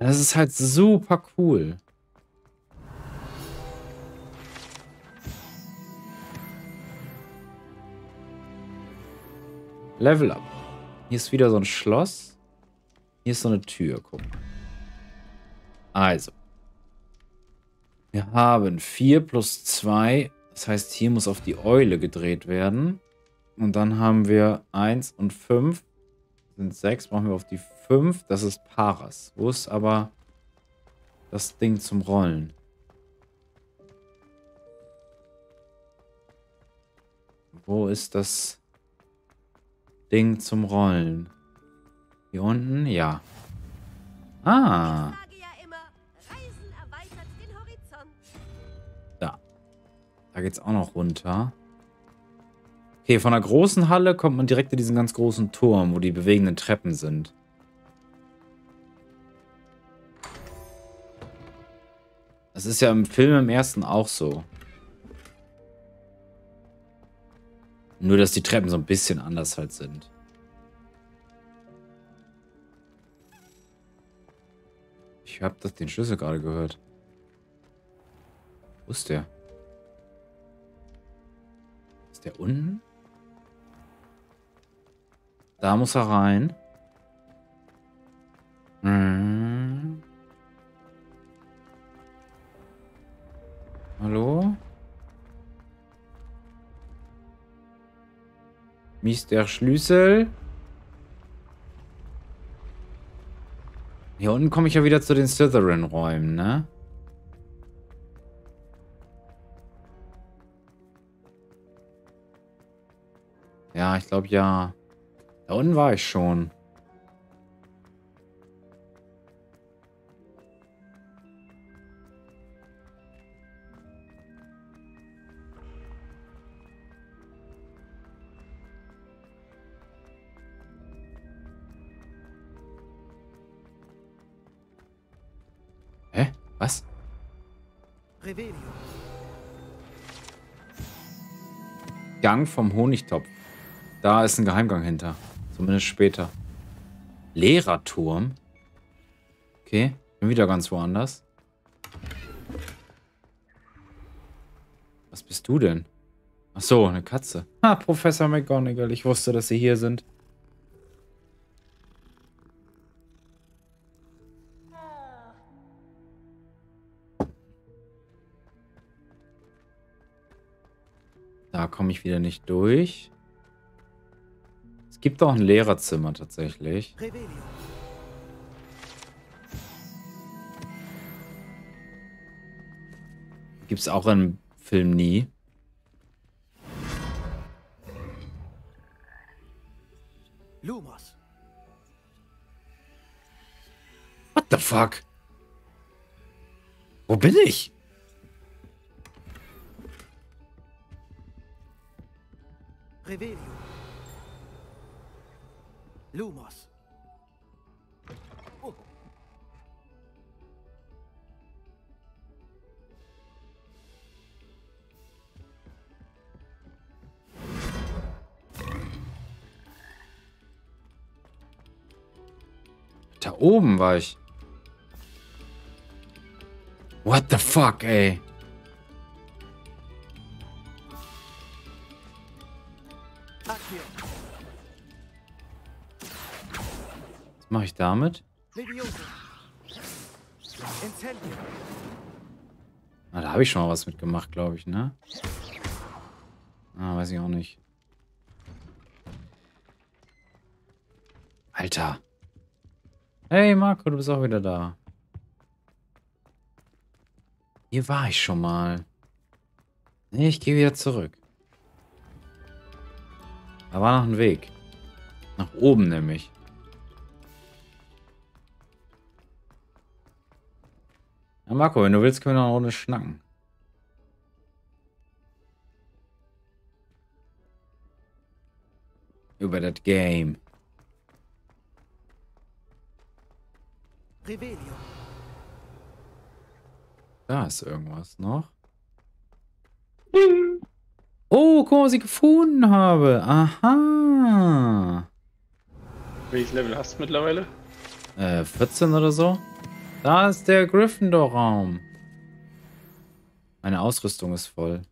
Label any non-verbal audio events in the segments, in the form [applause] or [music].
Das ist halt super cool. Level up. Hier ist wieder so ein Schloss. Hier ist so eine Tür, guck mal. Also. Wir haben 4 plus 2. Das heißt, hier muss auf die Eule gedreht werden. Und dann haben wir 1 und 5. Sind 6. Machen wir auf die 5. Das ist Paras. Wo ist aber das Ding zum Rollen? Wo ist das Ding zum Rollen? Hier unten? Ja. Ah. Da. Da geht's auch noch runter. Okay, von der großen Halle kommt man direkt in diesen ganz großen Turm, wo die bewegenden Treppen sind. Das ist ja im Film im ersten auch so. Nur, dass die Treppen so ein bisschen anders halt sind. Ich habe das den Schlüssel gerade gehört. Wo ist der? Ist der unten? Da muss er rein. Hm. Hallo? Mr. Schlüssel? Hier unten komme ich ja wieder zu den Slytherin-Räumen, ne? Ja, ich glaube ja. Da unten war ich schon. Was? Gang vom Honigtopf. Da ist ein Geheimgang hinter. Zumindest später. Lehrerturm? Okay, bin wieder ganz woanders. Was bist du denn? Ach so, eine Katze. Ah, Professor McGonagall. Ich wusste, dass Sie hier sind. Da komme ich wieder nicht durch. Es gibt auch ein Lehrerzimmer tatsächlich. Gibt es auch im Film nie. Lumos. What the fuck? Wo bin ich? Revelio. Lumos. Oh. Da oben war ich. What the fuck, ey? Mache ich damit? Ah, da habe ich schon mal was mitgemacht, glaube ich, ne? Ah, weiß ich auch nicht. Alter. Hey, Marco, du bist auch wieder da. Hier war ich schon mal. Ich gehe wieder zurück. Da war noch ein Weg. Nach oben nämlich. Ja, Marco, wenn du willst, können wir noch eine Runde schnacken. Über das Game. Revelio. Da ist irgendwas noch. Oh, guck mal, was ich gefunden habe. Aha. Welches Level hast du mittlerweile? Äh, 14 oder so. Da ist der Gryffindor-Raum. Meine Ausrüstung ist voll.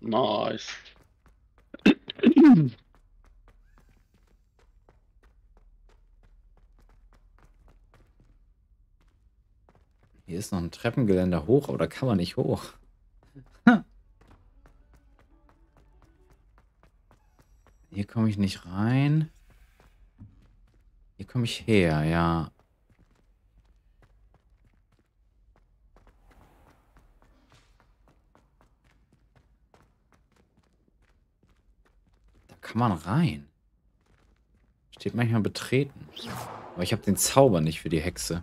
Nice. Hier ist noch ein Treppengeländer hoch, aber da kann man nicht hoch. Hier komme ich nicht rein. Hier komme ich her, ja. Kann man rein. Steht manchmal betreten. Aber ich habe den Zauber nicht für die Hexe.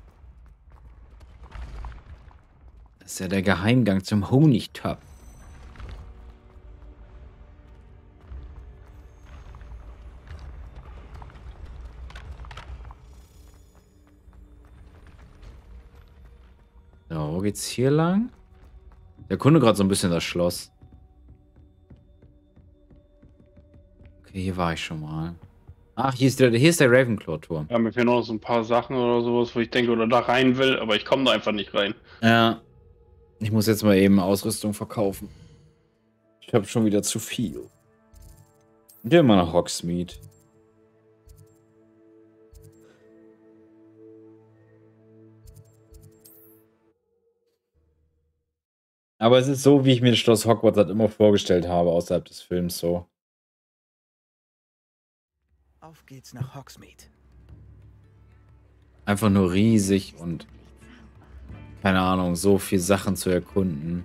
Das ist ja der Geheimgang zum Honigtopf. So, wo geht's hier lang? Der Kunde gerade so ein bisschen das Schloss. Okay, hier war ich schon mal. Ach, hier ist der, hier ist der Ravenclaw-Turm. Ja, mir fehlen noch so ein paar Sachen oder sowas, wo ich denke, oder da rein will, aber ich komme da einfach nicht rein. Ja. Ich muss jetzt mal eben Ausrüstung verkaufen. Ich habe schon wieder zu viel. Der immer nach Hogsmeade. Aber es ist so, wie ich mir das Schloss Hogwarts halt immer vorgestellt habe, außerhalb des Films so. Auf geht's nach Hogsmeade. Einfach nur riesig und keine Ahnung, so viel Sachen zu erkunden.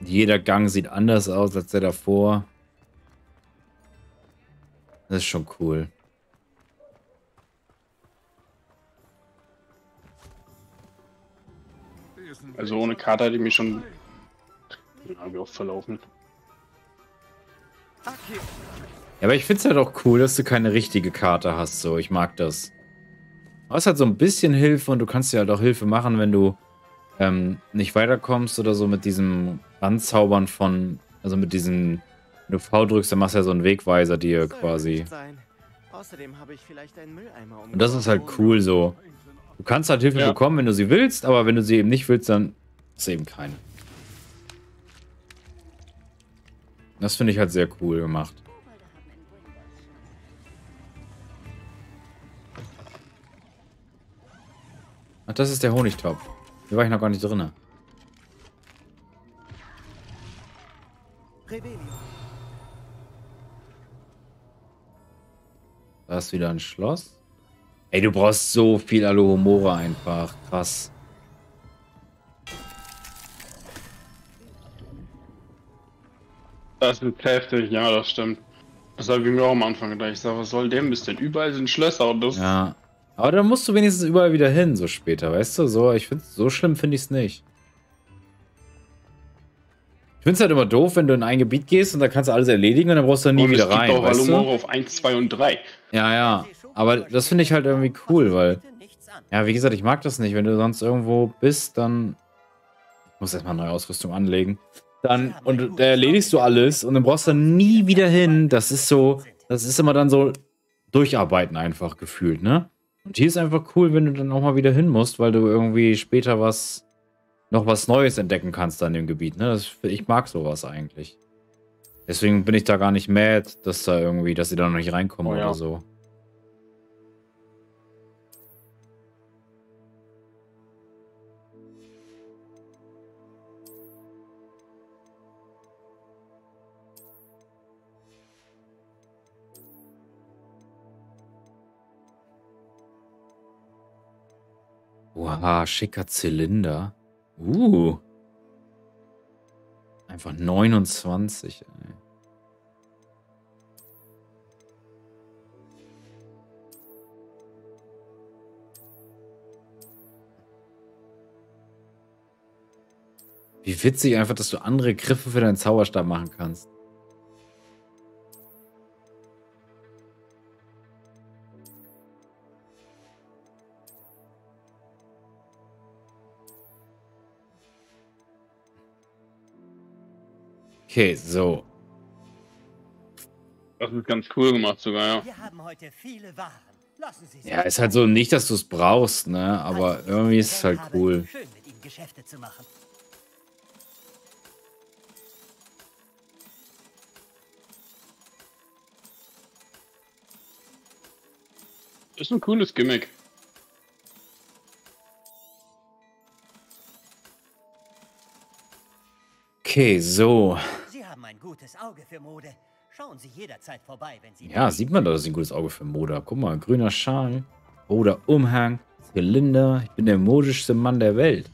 Jeder Gang sieht anders aus als der davor. Das ist schon cool. Also ohne Karte hätte ich mich schon ja, wie oft verlaufen. Okay. Ja, aber ich finde es halt auch cool, dass du keine richtige Karte hast. So, ich mag das. Du hast halt so ein bisschen Hilfe und du kannst dir halt auch Hilfe machen, wenn du ähm, nicht weiterkommst oder so mit diesem Anzaubern von, also mit diesem, wenn du V drückst, dann machst du ja so einen Wegweiser dir quasi. nicht sein. Außerdem habe ich vielleicht einen Mülleimer Und das ist halt cool so. Du kannst halt Hilfe Ja. bekommen, wenn du sie willst, aber wenn du sie eben nicht willst, dann ist eben keine. Das finde ich halt sehr cool gemacht. Ach, das ist der Honigtopf. Hier war ich noch gar nicht drin. Da ist wieder ein Schloss. Ey, du brauchst so viel Alohomora einfach. Krass. Das ist heftig, ja, das stimmt. Das habe ich mir auch am Anfang gedacht. Ich sage, was soll dem bis denn? Überall sind Schlösser und das. Ja. Aber da musst du wenigstens überall wieder hin, so später, weißt du? So, ich find's, so schlimm finde ich es nicht. Ich finde es halt immer doof, wenn du in ein Gebiet gehst und da kannst du alles erledigen und dann brauchst du nie und wieder es gibt rein, auch weißt du? auf 1, 2 und 3. Ja, ja. Aber das finde ich halt irgendwie cool, weil, ja, wie gesagt, ich mag das nicht. Wenn du sonst irgendwo bist, dann. Ich muss erstmal neue Ausrüstung anlegen. Dann, und da erledigst du alles und dann brauchst du nie wieder hin. Das ist so, das ist immer dann so durcharbeiten einfach gefühlt, ne? Und hier ist einfach cool, wenn du dann auch mal wieder hin musst, weil du irgendwie später was, noch was Neues entdecken kannst an dem Gebiet, ne? Das, ich mag sowas eigentlich. Deswegen bin ich da gar nicht mad, dass da irgendwie, dass sie da noch nicht reinkommen Oh ja. oder so. Wow, schicker Zylinder. Uh. Einfach 29, ey. Wie witzig einfach, dass du andere Griffe für deinen Zauberstab machen kannst. Okay, so. Das ist ganz cool gemacht sogar, ja. Wir haben heute viele Waren. Lassen Sie Ja, ist halt so nicht, dass du es brauchst, ne? Aber irgendwie ist es halt cool. Schön mit Ihnen Geschäfte zu machen. Ist ein cooles Gimmick. Okay, so. Ein gutes Auge für Mode. Schauen Sie jederzeit vorbei, wenn Sie Ja, sieht man doch, dass ich ein gutes Auge für Mode habe. Guck mal, grüner Schal, roter Umhang, Zylinder. Ich bin der modischste Mann der Welt.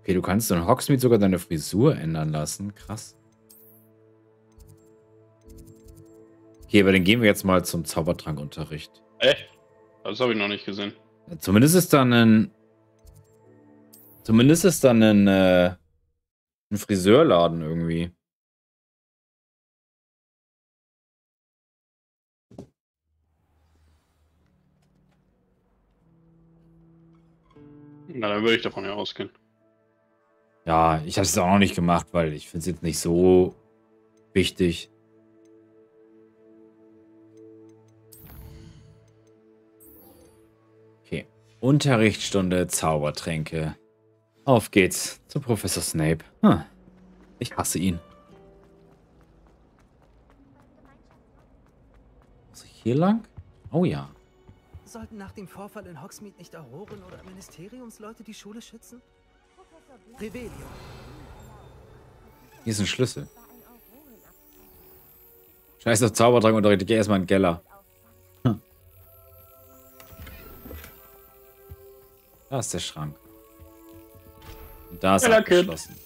Okay, du kannst in Hogsmeade sogar deine Frisur ändern lassen. Krass. Okay, aber dann gehen wir jetzt mal zum Zaubertrankunterricht. Echt? Das habe ich noch nicht gesehen. Zumindest ist dann ein. Zumindest ist dann ein, äh, ein Friseurladen irgendwie. Na, dann würde ich davon ja ausgehen. Ja, ich habe es auch noch nicht gemacht, weil ich finde es jetzt nicht so wichtig. Okay. Unterrichtsstunde Zaubertränke. Auf geht's zu Professor Snape. Hm. Ich hasse ihn. Muss ich hier lang? Oh ja. Sollten nach dem Vorfall in Hogsmeade nicht Auroren oder Ministeriumsleute die Schule schützen? Revelio. Hier ist ein Schlüssel. Scheiß auf Zaubertrankunterricht, ich geh erstmal in den Keller. Da ist der Schrank. Und da ist Kellerkind. abgeschlossen.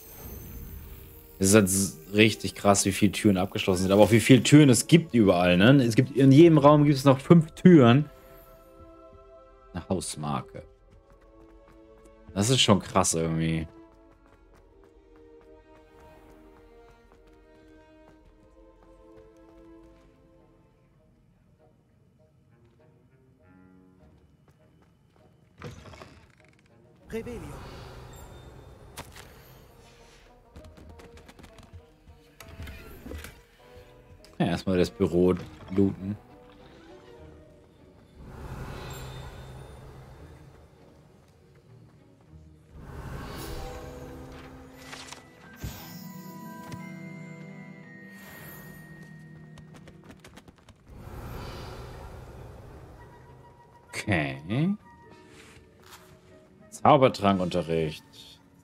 Es ist halt richtig krass, wie viele Türen abgeschlossen sind. Aber auch wie viele Türen es gibt überall, ne? Es gibt in jedem Raum gibt es noch fünf Türen. Eine Hausmarke. Das ist schon krass irgendwie. Revelio. Ja, erstmal das Büro looten. Zaubertrankunterricht.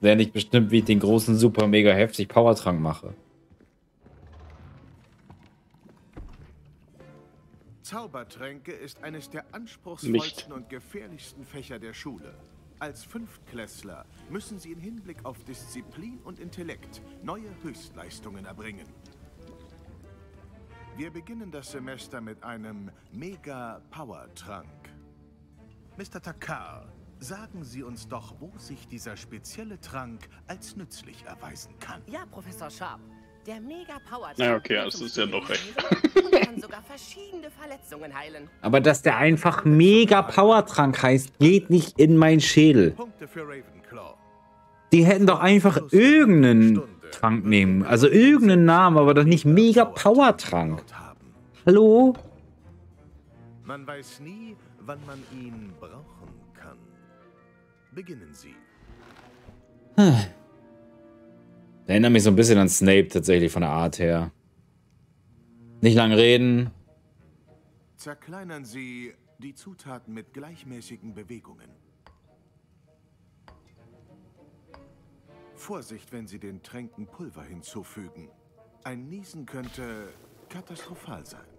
Lerne ich bestimmt, wie ich den großen, super, mega heftig Powertrank mache. Zaubertränke ist eines der anspruchsvollsten und gefährlichsten Fächer der Schule. Als Fünftklässler müssen sie in Hinblick auf Disziplin und Intellekt neue Höchstleistungen erbringen. Wir beginnen das Semester mit einem Mega-Power-Trank. Mr. Takar, sagen Sie uns doch, wo sich dieser spezielle Trank als nützlich erweisen kann. Ja, Professor Sharp. Der Mega Power Na, okay, wird das zum ist ja doch Stabilisieren und kann sogar verschiedene Verletzungen heilen. [laughs] Aber dass der einfach mega Powertrank heißt, geht nicht in meinen Schädel. Punkte für Ravenclaw. Die hätten doch einfach irgendeinen Trank nehmen. Also irgendeinen Namen, aber doch nicht mega Powertrank. Haben. Hallo? Man weiß nie, wann man ihn brauchen kann. Beginnen Sie. Erinnert mich so ein bisschen an Snape tatsächlich von der Art her. Nicht lang reden. Zerkleinern Sie die Zutaten mit gleichmäßigen Bewegungen. Vorsicht, wenn Sie den Tränken Pulver hinzufügen. Ein Niesen könnte katastrophal sein.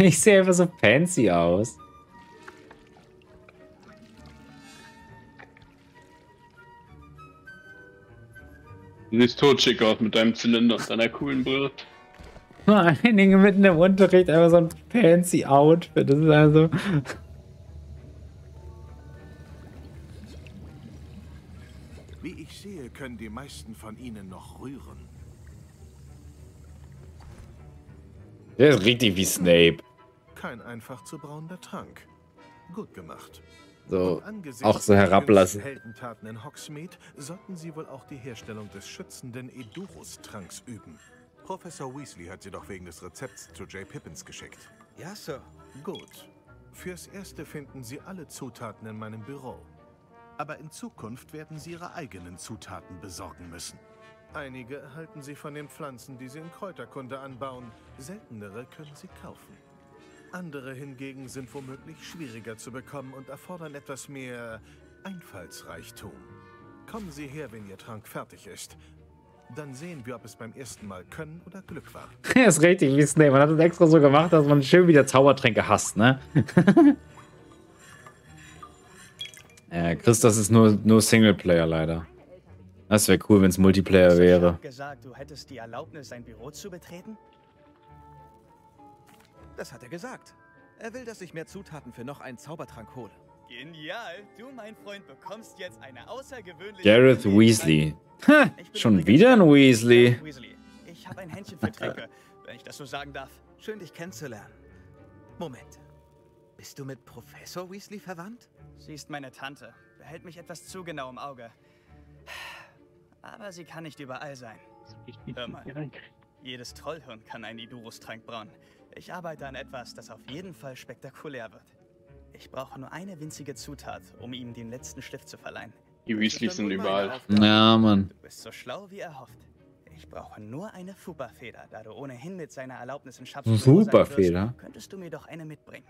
[laughs] Ich sehe einfach so fancy aus. Du siehst totschick aus mit deinem Zylinder und deiner coolen Brille. Vor allen Dingen mitten im Unterricht einfach so ein fancy Outfit. Das ist also. Wie ich sehe, können die meisten von Ihnen noch rühren. Der ist richtig wie Snape. Kein einfach zu brauender Trank. Gut gemacht. So, auch so der herablassen. Heldentaten in Hogsmeade sollten Sie wohl auch die Herstellung des schützenden Edurus-Tranks üben. Professor Weasley hat Sie doch wegen des Rezepts zu J. Pippins geschickt. Ja, Sir. Gut. Fürs Erste finden Sie alle Zutaten in meinem Büro. Aber in Zukunft werden Sie Ihre eigenen Zutaten besorgen müssen. Einige erhalten Sie von den Pflanzen, die Sie in Kräuterkunde anbauen. Seltenere können Sie kaufen. Andere hingegen sind womöglich schwieriger zu bekommen und erfordern etwas mehr Einfallsreichtum. Kommen Sie her, wenn Ihr Trank fertig ist. Dann sehen wir, ob es beim ersten Mal Können oder Glück war. [laughs] Er ist richtig wie Snape. Man hat es extra so gemacht, dass man schön wieder Zaubertränke hasst, ne? [laughs] ja, Chris, das ist nur, nur Singleplayer leider. Das wäre cool, wenn es Multiplayer wäre. gesagt, du hättest die Erlaubnis, sein Büro zu betreten? Das hat er gesagt. Er will, dass ich mehr Zutaten für noch einen Zaubertrank hole. Genial. Du, mein Freund, bekommst jetzt eine außergewöhnliche... Gareth Weasley. Ha, schon wieder ein Weasley. Weasley. Ich habe ein Händchen für Tränke, [laughs] wenn ich das so sagen darf. Schön, dich kennenzulernen. Moment. Bist du mit Professor Weasley verwandt? Sie ist meine Tante. Behält mich etwas zu genau im Auge. Aber sie kann nicht überall sein. Hör mal. Jedes Trollhirn kann einen Idurus-Trank brauen. Ich arbeite an etwas, das auf jeden Fall spektakulär wird. Ich brauche nur eine winzige Zutat, um ihm den letzten Schliff zu verleihen. Die Weasleys sind überall. Ja, Mann. Du bist so schlau, wie er hofft. Ich brauche nur eine Fupa-Feder, da du ohnehin mit seiner Erlaubnis in sein Fupa-Feder? Könntest du mir doch eine mitbringen?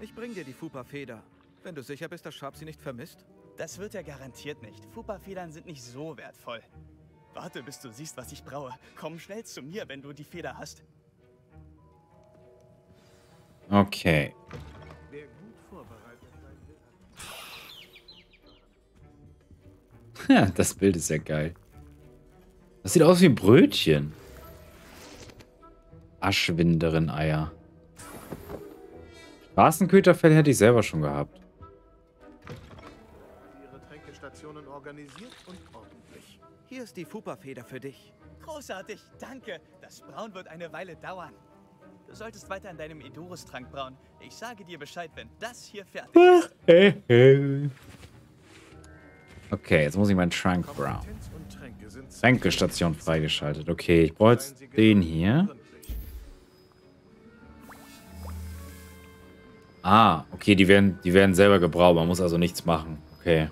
Ich bring dir die Fupa-Feder. Wenn du sicher bist, dass Sharp sie nicht vermisst. Das wird er garantiert nicht. Fupa-Federn sind nicht so wertvoll. Warte, bis du siehst, was ich braue. Komm schnell zu mir, wenn du die Feder hast. Okay. Wer gut vorbereitet sein will, Ja, das Bild ist ja geil. Das sieht aus wie ein Brötchen. Aschwinderin-Eier. Straßenköterfell hätte ich selber schon gehabt. Ihre Tränkestationen organisiert und. Hier ist die Fupa-Feder für dich. Großartig, danke. Das Brauen wird eine Weile dauern. Du solltest weiter an deinem Edurus-Trank brauen. Ich sage dir Bescheid, wenn das hier fertig ist. Okay, jetzt muss ich meinen Trunk brauen. Tränkestation freigeschaltet. Okay, ich brauche jetzt den hier. Ah, okay, die werden, die werden selber gebraut. Man muss also nichts machen. Okay.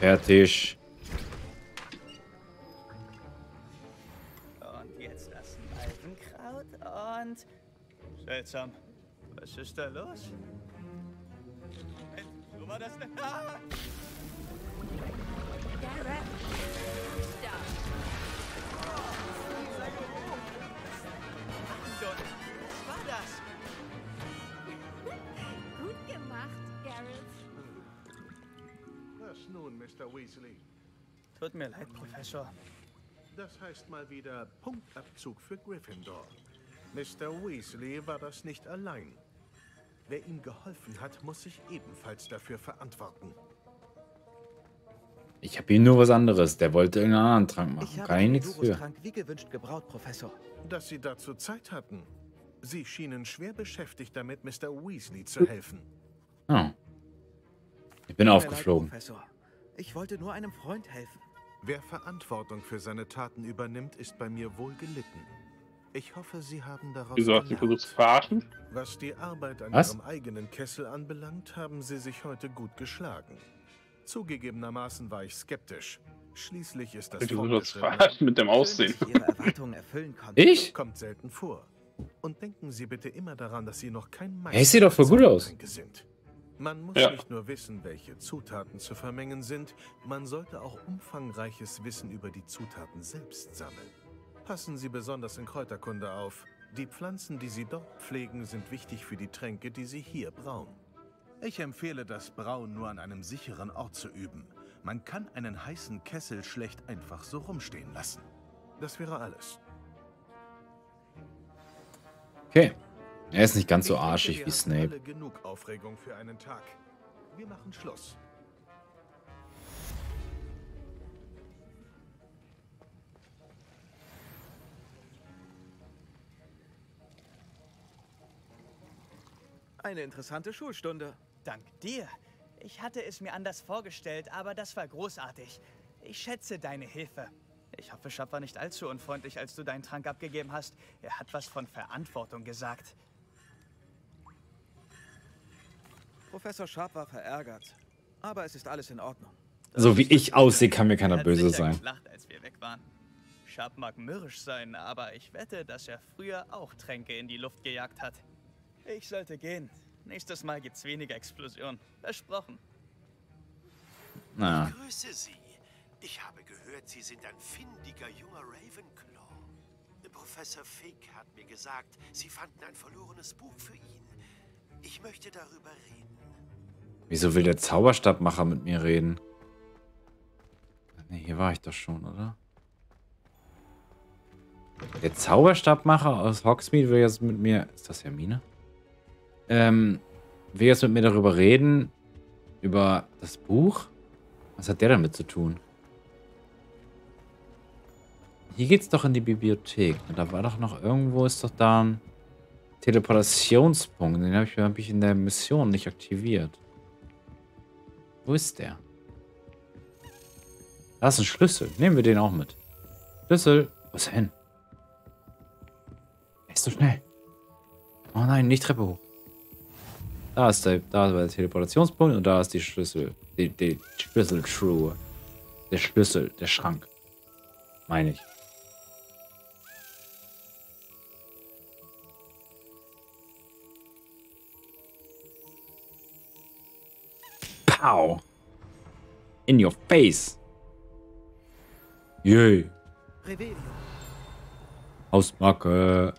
Fertig. Und jetzt das Malvenkraut und... Seltsam. Was ist da los? Hey, wo war das denn? Ah! Was war das? Gut gemacht, Gareth. Was nun, Mr. Weasley? Tut mir leid, Professor. Das heißt mal wieder Punktabzug für Gryffindor. Mr. Weasley war das nicht allein. Wer ihm geholfen hat, muss sich ebenfalls dafür verantworten. Ich habe ihm nur was anderes. Der wollte irgendeinen anderen Trank machen. Ich habe den nichts für. Edurus-Trank wie gewünscht gebraut, Professor. Dass Sie dazu Zeit hatten. Sie schienen schwer beschäftigt damit, Mr. Weasley zu helfen. Ich bin aufgeflogen. Leid, Professor. Ich wollte nur einem Freund helfen. Wer Verantwortung für seine Taten übernimmt, ist bei mir wohl gelitten. Ich hoffe, Sie haben daraus Wieso hast du versucht zu verarschen? Was die Arbeit an Was? Ihrem eigenen Kessel anbelangt, haben Sie sich heute gut geschlagen. Zugegebenermaßen war ich skeptisch. Schließlich ist das Fortgeschrittene- verarschen mit dem Aussehen. Ich Ihre Erwartungen erfüllen konnte. Ich? Kommt selten vor. Und denken Sie bitte immer daran, dass Sie noch kein Ja, ich seh doch voll gut aus. Sind. Man muss Ja. nicht nur wissen, welche Zutaten zu vermengen sind, man sollte auch umfangreiches Wissen über die Zutaten selbst sammeln. Passen Sie besonders in Kräuterkunde auf. Die Pflanzen, die Sie dort pflegen, sind wichtig für die Tränke, die Sie hier brauen. Ich empfehle das Brauen nur an einem sicheren Ort zu üben. Man kann einen heißen Kessel schlecht einfach so rumstehen lassen. Das wäre alles. Okay. Er ist nicht ganz so arschig wie Snape. Genug Aufregung für einen Tag. Wir machen Schluss. Eine interessante Schulstunde. Dank dir. Ich hatte es mir anders vorgestellt, aber das war großartig. Ich schätze deine Hilfe. Ich hoffe, Schapp war nicht allzu unfreundlich, als du deinen Trank abgegeben hast. Er hat was von Verantwortung gesagt. Professor Sharp war verärgert. Aber es ist alles in Ordnung. So wie ich aussehe, kann mir keiner Er böse sein. Gelacht, als wir weg waren. Sharp mag mürrisch sein, aber ich wette, dass er früher auch Tränke in die Luft gejagt hat. Ich sollte gehen. Nächstes Mal gibt's weniger Explosionen. Versprochen. Na, Grüße Sie. Ich habe gehört, Sie sind ein findiger junger Ravenclaw. Professor Fig hat mir gesagt, Sie fanden ein verlorenes Buch für ihn. Ich möchte darüber reden. Wieso will der Zauberstabmacher mit mir reden? Ne, hier war ich doch schon, oder? Der Zauberstabmacher aus Hogsmeade will jetzt mit mir... Ist das Hermine? Ähm, will jetzt mit mir darüber reden, über das Buch? Was hat der damit zu tun? Hier geht's doch in die Bibliothek. Da war doch noch irgendwo, ist doch da ein Teleportationspunkt. Den habe ich, hab ich in der Mission nicht aktiviert. Wo ist der? Da ist ein Schlüssel. Nehmen wir den auch mit. Schlüssel. Wo ist er hin? Er ist so schnell. Oh nein, nicht Treppe hoch. Da ist der, da war der Teleportationspunkt und da ist die Schlüssel. Die, die Schlüsseltruhe. Der Schlüssel, der Schrank. Meine ich. Pow. In your face. Yay. Revelio. Hausmarke.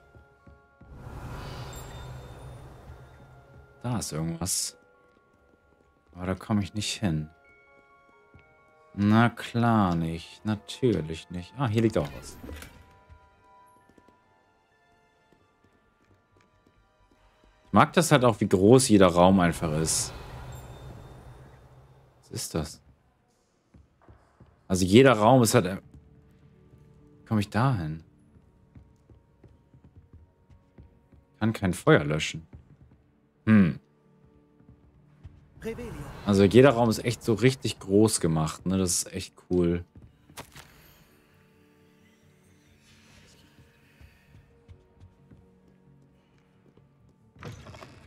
Da ist irgendwas. Aber da komme ich nicht hin. Na klar nicht. Natürlich nicht. Ah, hier liegt auch was. Ich mag das halt auch, wie groß jeder Raum einfach ist. Ist das? Also jeder Raum ist halt... Wie komme ich da hin? Kann kein Feuer löschen. Hm. Also jeder Raum ist echt so richtig groß gemacht, ne? Das ist echt cool.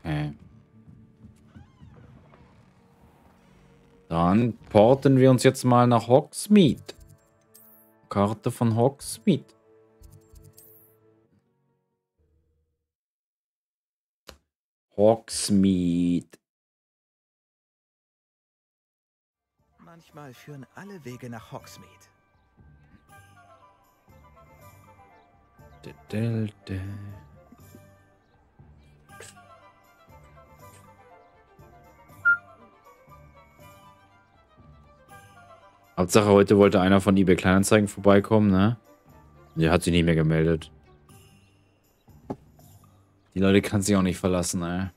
Okay. Dann porten wir uns jetzt mal nach Hogsmeade. Karte von Hogsmeade. Hogsmeade. Manchmal führen alle Wege nach Hogsmeade. Dä, dä, dä. Hauptsache, heute wollte einer von eBay Kleinanzeigen vorbeikommen, ne? Der hat sich nicht mehr gemeldet. Die Leute kann sich auch nicht verlassen, ey.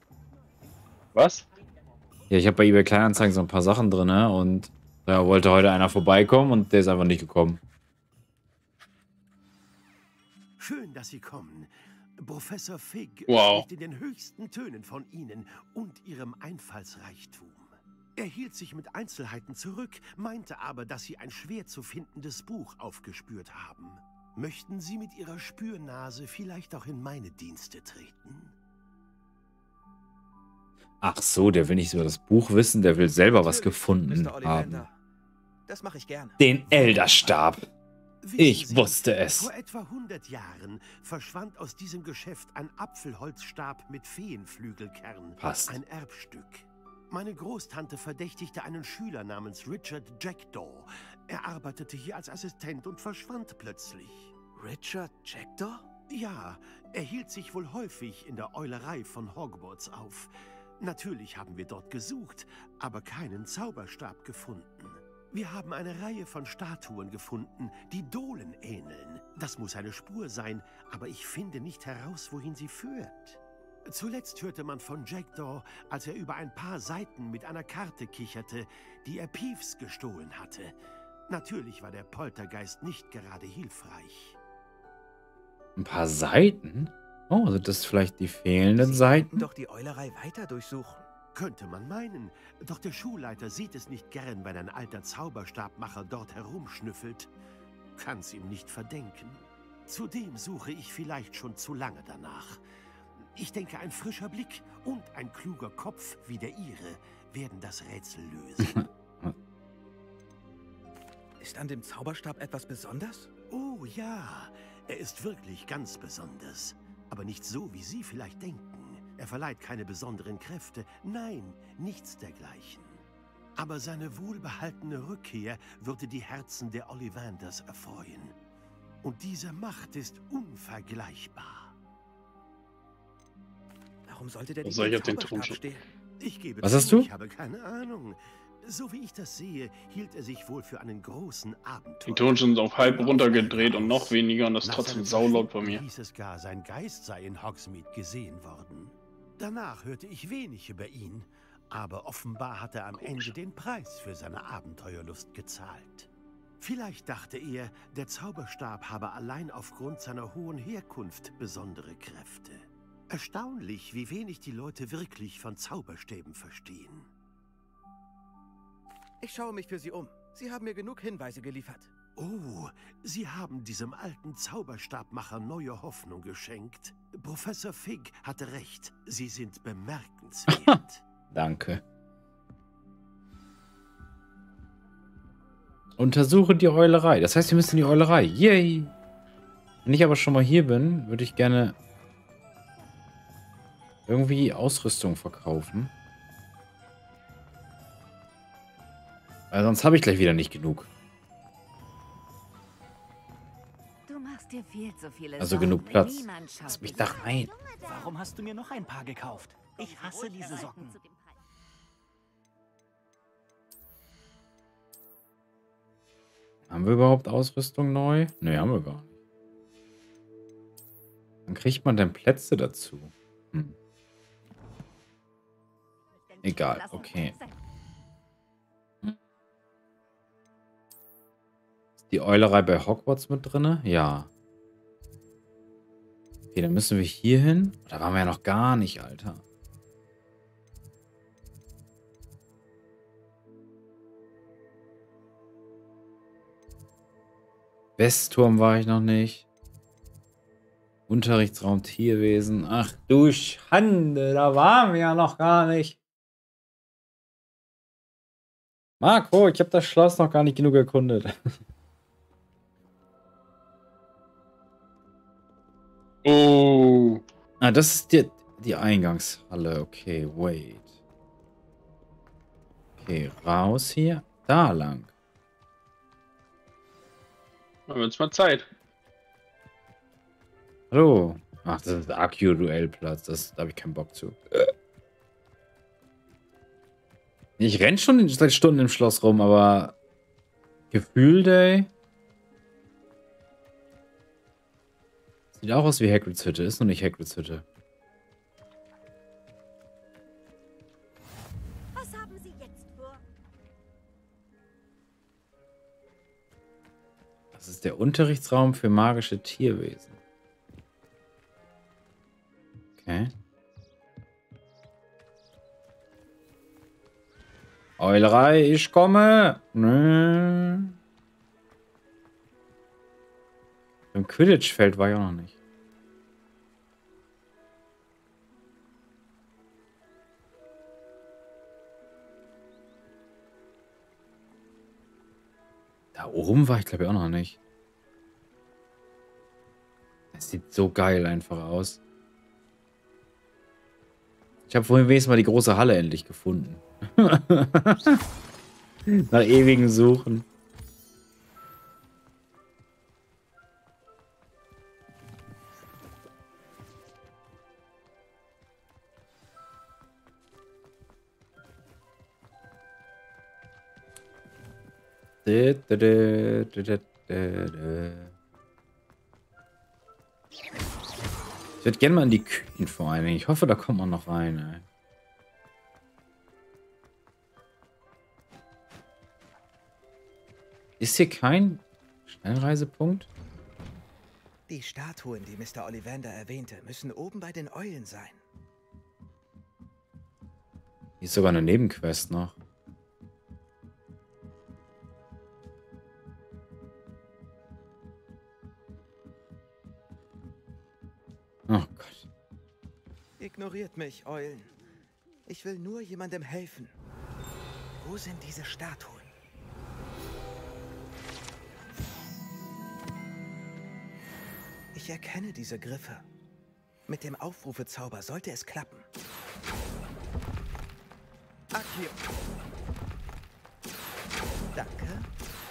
Was? Ja, ich habe bei eBay Kleinanzeigen so ein paar Sachen drin, ne? Und da wollte heute einer vorbeikommen und der ist einfach nicht gekommen. Schön, dass Sie kommen. Professor Fig Wow. spricht in den höchsten Tönen von Ihnen und Ihrem Einfallsreichtum. Er hielt sich mit Einzelheiten zurück, meinte aber, dass Sie ein schwer zu findendes Buch aufgespürt haben. Möchten Sie mit Ihrer Spürnase vielleicht auch in meine Dienste treten? Ach so, der will nicht über das Buch wissen, der will selber was gefunden Mr. haben. Das mache ich gerne. Den Elderstab. Wissen Ich Sie, wusste es. Vor etwa 100 Jahren verschwand aus diesem Geschäft ein Apfelholzstab mit Feenflügelkern. Passt. Ein Erbstück. Meine Großtante verdächtigte einen Schüler namens Richard Jackdaw. Er arbeitete hier als Assistent und verschwand plötzlich. Richard Jackdaw? Ja, er hielt sich wohl häufig in der Eulerei von Hogwarts auf. Natürlich haben wir dort gesucht, aber keinen Zauberstab gefunden. Wir haben eine Reihe von Statuen gefunden, die Dohlen ähneln. Das muss eine Spur sein, aber ich finde nicht heraus, wohin sie führt. Zuletzt hörte man von Jackdaw, als er über ein paar Seiten mit einer Karte kicherte, die er Peeves gestohlen hatte. Natürlich war der Poltergeist nicht gerade hilfreich. Ein paar Seiten? Oh, sind das vielleicht die fehlenden Sie Seiten? doch die Eulerei weiter durchsuchen. Könnte man meinen. Doch der Schulleiter sieht es nicht gern, wenn ein alter Zauberstabmacher dort herumschnüffelt. Kann's ihm nicht verdenken. Zudem suche ich vielleicht schon zu lange danach. Ich denke, ein frischer Blick und ein kluger Kopf wie der Ihre werden das Rätsel lösen. Ist an dem Zauberstab etwas besonders? Oh ja, er ist wirklich ganz besonders. Aber nicht so, wie Sie vielleicht denken. Er verleiht keine besonderen Kräfte. Nein, nichts dergleichen. Aber seine wohlbehaltene Rückkehr würde die Herzen der Ollivanders erfreuen. Und diese Macht ist unvergleichbar. Warum sollte der Was soll ich den Thron stehen? Ich gebe Was zu, hast du? Ich habe keine Ahnung. So wie ich das sehe, hielt er sich wohl für einen großen Abenteuer. Die Ton sind auf halb runtergedreht und noch weniger und das ist trotzdem saulaut bei mir. Hieß es gar, sein Geist sei in Hogsmeade gesehen worden. Danach hörte ich wenig über ihn, aber offenbar hat er am Ende den Preis für seine Abenteuerlust gezahlt. Vielleicht dachte er, der Zauberstab habe allein aufgrund seiner hohen Herkunft besondere Kräfte. Erstaunlich, wie wenig die Leute wirklich von Zauberstäben verstehen. Ich schaue mich für Sie um. Sie haben mir genug Hinweise geliefert. Oh, Sie haben diesem alten Zauberstabmacher neue Hoffnung geschenkt. Professor Fig hatte recht. Sie sind bemerkenswert. [laughs] Danke. Untersuche die Eulerei. Das heißt, wir müssen in die Eulerei. Yay! Wenn ich aber schon mal hier bin, würde ich gerne irgendwie Ausrüstung verkaufen. Weil sonst habe ich gleich wieder nicht genug. Du machst dir viel zu viele Also genug Platz. Lass mich da rein. Warum hast du mir noch ein paar gekauft? Ich hasse diese Socken. Haben wir überhaupt Ausrüstung neu? Ne, haben wir gar nicht. Dann kriegt man denn Plätze dazu. Hm. Egal, okay. Ist die Eulerei bei Hogwarts mit drin? Ja. Okay, dann müssen wir hier hin. Da waren wir ja noch gar nicht, Alter. Westturm war ich noch nicht. Unterrichtsraum Tierwesen. Ach du Schande, da waren wir ja noch gar nicht. Marco, ich habe das Schloss noch gar nicht genug erkundet. Oh. Ah, das ist die, die Eingangshalle. Okay, wait. Okay, raus hier. Da lang. Dann wird's mal Zeit. Hallo. Ach, das ist Akku-Duellplatz. Das, da habe ich keinen Bock zu. Ich renn schon seit Stunden im Schloss rum, aber Gefühl, ey. Sieht auch aus wie Hagrids Hütte. Ist noch nicht Hagrids Hütte. Was haben Sie jetzt vor? Das ist der Unterrichtsraum für magische Tierwesen. Okay. Eulerei, ich komme. Nö. Im Quidditch-Feld war ich auch noch nicht. Da oben war ich glaube ich auch noch nicht. Das sieht so geil einfach aus. Ich habe vorhin wenigstens mal die große Halle endlich gefunden. [laughs] Nach ewigen Suchen. Du, du, du, ich würde gerne mal in die Küchen vor allen Dingen. Ich hoffe, da kommt man noch rein. Ey. Ist hier kein Schnellreisepunkt? Die Statuen, die Mr. Ollivander erwähnte, müssen oben bei den Eulen sein. Hier ist sogar eine Nebenquest noch. Oh Gott. Ignoriert mich, Eulen. Ich will nur jemandem helfen. Wo sind diese Statuen? Ich erkenne diese Griffe. Mit dem Aufrufezauber sollte es klappen. Akio. Danke.